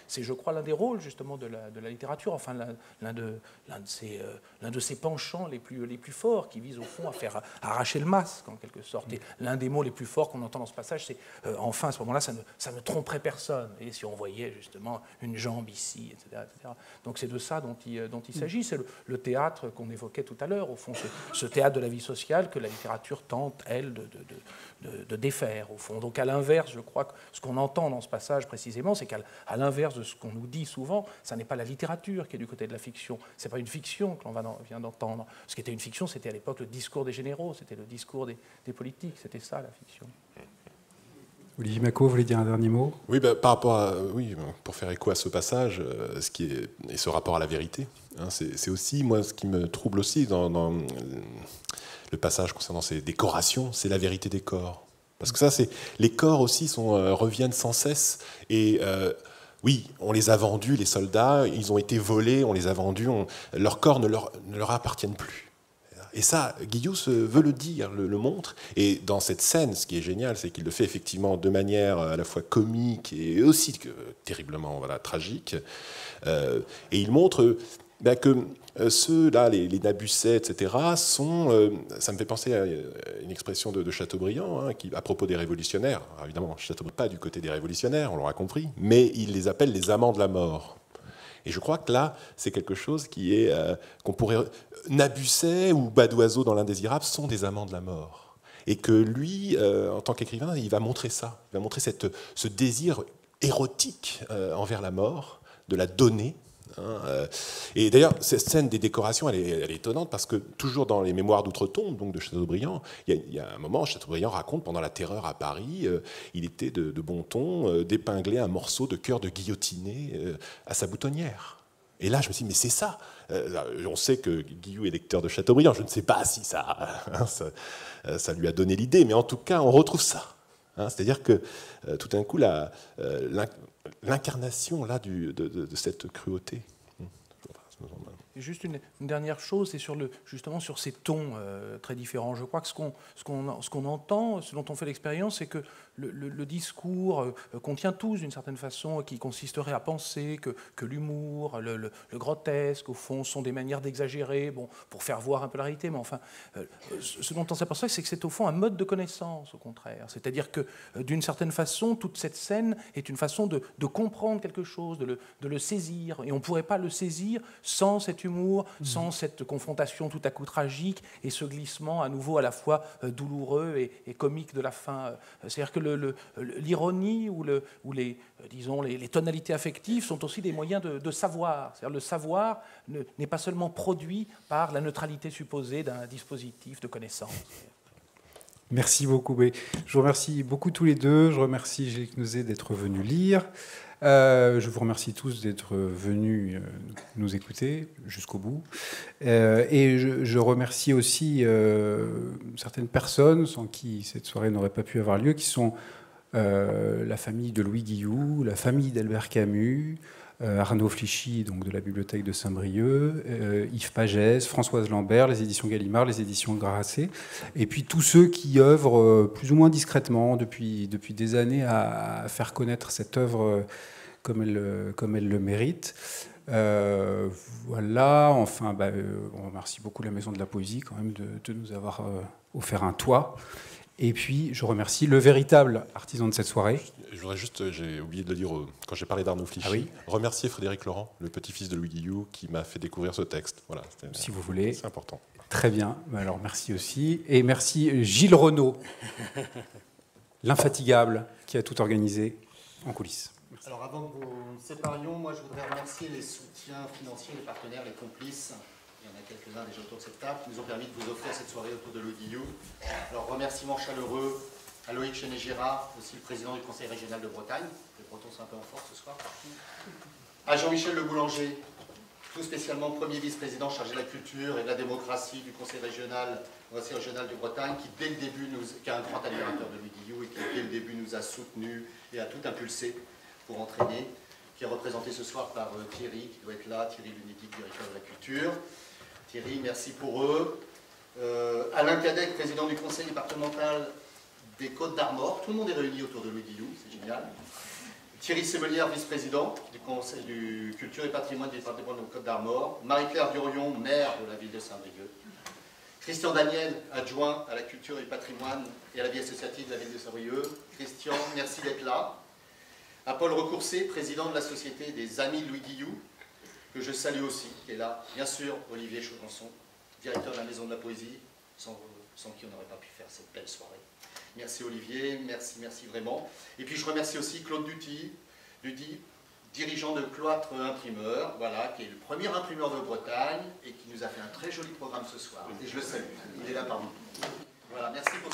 Speaker 3: c'est, je crois, l'un des rôles, justement, de la, de la littérature, enfin, l'un, de, l'un, de l'un de ces penchants les plus, les plus forts qui visent, au fond, à faire arracher le masque, en quelque sorte. Et l'un des mots les plus forts qu'on entend dans ce passage, c'est, enfin, à ce moment-là, ça ne, ça ne tromperait personne. Et si on voyait, justement, une jambe ici, etc., donc c'est de ça dont il, il s'agit. C'est le, théâtre qu'on évoquait tout à l'heure, au fond, ce théâtre de la vie sociale que la littérature tente, elle, de, défaire, au fond. Donc à l'inverse, je crois que ce qu'on entend dans ce passage précisément, c'est qu'à l'inverse de ce qu'on nous dit souvent, ça n'est pas la littérature qui est du côté de la fiction. C'est pas une fiction que l'on vient d'entendre. Ce qui était une fiction, c'était à l'époque le discours des généraux, c'était le discours des politiques, c'était ça la fiction.
Speaker 2: Olivier Mako, vous voulez dire un dernier mot?
Speaker 4: Oui, bah, par rapport à, oui, pour faire écho à ce passage, euh, ce qui est, et ce rapport à la vérité, hein, c'est aussi, moi, ce qui me trouble aussi dans, le passage concernant ces décorations, c'est la vérité des corps. Parce que ça, c'est les corps aussi sont, euh, reviennent sans cesse. Et euh, oui, on les a vendus, les soldats, ils ont été volés, on les a vendus, leurs corps ne leur, ne leur appartiennent plus. Et ça, Guillaume veut le dire, le, montre. Et dans cette scène, ce qui est génial, c'est qu'il le fait effectivement de manière à la fois comique et aussi terriblement voilà, tragique. Euh, et il montre ben que euh, ceux-là, les, les Nabucets, etc., sont, euh, ça me fait penser à une expression de, Chateaubriand, hein, qui, à propos des révolutionnaires. évidemment, Chateaubriand pas du côté des révolutionnaires, on l'aura compris, mais il les appelle les amants de la mort. Et je crois que là, c'est quelque chose qui est euh, qu'on pourrait Nabucet ou Badoiseau dans l'indésirable sont des amants de la mort. Et que lui, en tant qu'écrivain, il va montrer ça, il va montrer cette, ce désir érotique envers la mort, de la donner, euh, et d'ailleurs, cette scène des décorations, elle est, étonnante parce que toujours dans les mémoires d'outre-tombe, donc de Chateaubriand, il y, a, un moment, Chateaubriand raconte pendant la terreur à Paris, euh, il était de, bon ton euh, d'épingler un morceau de cœur de guillotiné à sa boutonnière. Et là, je me suis dit, mais c'est ça. on sait que Guillaume est lecteur de Chateaubriand. Je ne sais pas si ça, hein, ça, lui a donné l'idée, mais en tout cas, on retrouve ça. Hein. C'est-à-dire que tout d'un coup, la, l'incarnation là de, cette cruauté.
Speaker 3: Juste une, dernière chose, c'est sur justement sur ces tons euh, très différents. Je crois que ce qu'on entend, ce dont on fait l'expérience, c'est que le, discours euh, contient tous, d'une certaine façon, qui consisterait à penser que, l'humour, le, grotesque, au fond, sont des manières d'exagérer, bon, pour faire voir un peu la réalité. Mais enfin, euh, ce dont on s'aperçoit, c'est que c'est au fond un mode de connaissance, au contraire. C'est-à-dire que, d'une certaine façon, toute cette scène est une façon de, comprendre quelque chose, de le, de le, saisir. Et on ne pourrait pas le saisir sans cet humour, mmh. sans cette confrontation tout à coup tragique et ce glissement à nouveau à la fois douloureux et, et comique de la fin. C'est-à-dire que l'ironie ou, le, ou les, euh, disons, les, tonalités affectives sont aussi des moyens de, savoir. le savoir n'est pas seulement produit par la neutralité supposée d'un dispositif de connaissance.
Speaker 2: Merci beaucoup. Je vous remercie beaucoup tous les deux. Je remercie Gilles d'être venu lire. Euh, je vous remercie tous d'être venus euh, nous écouter jusqu'au bout. et je, remercie aussi certaines personnes sans qui cette soirée n'aurait pas pu avoir lieu, qui sont euh, la famille de Louis Guillou, la famille d'Albert Camus, euh, Arnaud Flichy, donc de la bibliothèque de Saint-Brieuc, euh, Yves Pagès, Françoise Lambert, les éditions Gallimard, les éditions Grasset, et puis tous ceux qui œuvrent plus ou moins discrètement depuis, depuis des années à, faire connaître cette œuvre comme elle, comme elle le mérite. voilà, enfin, bah, on remercie beaucoup la Maison de la Poésie quand même de, de nous avoir offert un toit. Et puis, je remercie le véritable artisan de cette soirée.
Speaker 4: Je voudrais juste, j'ai oublié de le dire quand j'ai parlé d'Arnaud Flichy, ah remercier Frédéric Laurent, le petit-fils de Louis Guillou, qui m'a fait découvrir ce texte. Voilà,
Speaker 2: si vous voulez.
Speaker 4: C'est important.
Speaker 2: Très bien. Alors, merci aussi. Et merci Gilles Renaud, l'infatigable, qui a tout organisé en coulisses.
Speaker 5: Alors, avant que vous nous séparions, moi, je voudrais remercier les soutiens financiers, les partenaires, les complices quelques-uns déjà autour de cette table, qui nous ont permis de vous offrir cette soirée autour de Guillou. Alors, remerciements chaleureux à Loïc Chenet-Girard, aussi le président du Conseil régional de Bretagne. Les Bretons sont un peu en force ce soir. À Jean-Michel Le Boulanger, tout spécialement premier vice-président chargé de la culture et de la démocratie du Conseil régional, Conseil régional de Bretagne, qui dès le début, nous, qui est un grand admirateur de Guillou et qui dès le début nous a soutenus et a tout impulsé pour entraîner, qui est représenté ce soir par euh, Thierry, qui doit être là, Thierry Lunédic, directeur de la culture. Thierry, merci pour eux. Euh, Alain Cadec, président du conseil départemental des Côtes d'Armor. Tout le monde est réuni autour de Guillou, c'est génial. Thierry Semelière, vice-président du Conseil du Culture et Patrimoine du département de Côtes d'Armor. Marie-Claire Durion, maire de la ville de Saint-Brieuc. Christian Daniel, adjoint à la culture et patrimoine et à la vie associative de la ville de Saint-Brieuc. Christian, merci d'être là. À Paul Recoursé, président de la Société des Amis Louis Guillou, que je salue aussi, qui est là. Bien sûr, Olivier Chauvençon, directeur de la Maison de la Poésie, sans, qui on n'aurait pas pu faire cette belle soirée. Merci Olivier, merci, merci vraiment. Et puis je remercie aussi Claude Duty, Duty dirigeant de Cloître Imprimeur, voilà, qui est le premier imprimeur de Bretagne et qui nous a fait un très joli programme ce soir. Et je le salue, il est là parmi nous. Voilà, merci pour.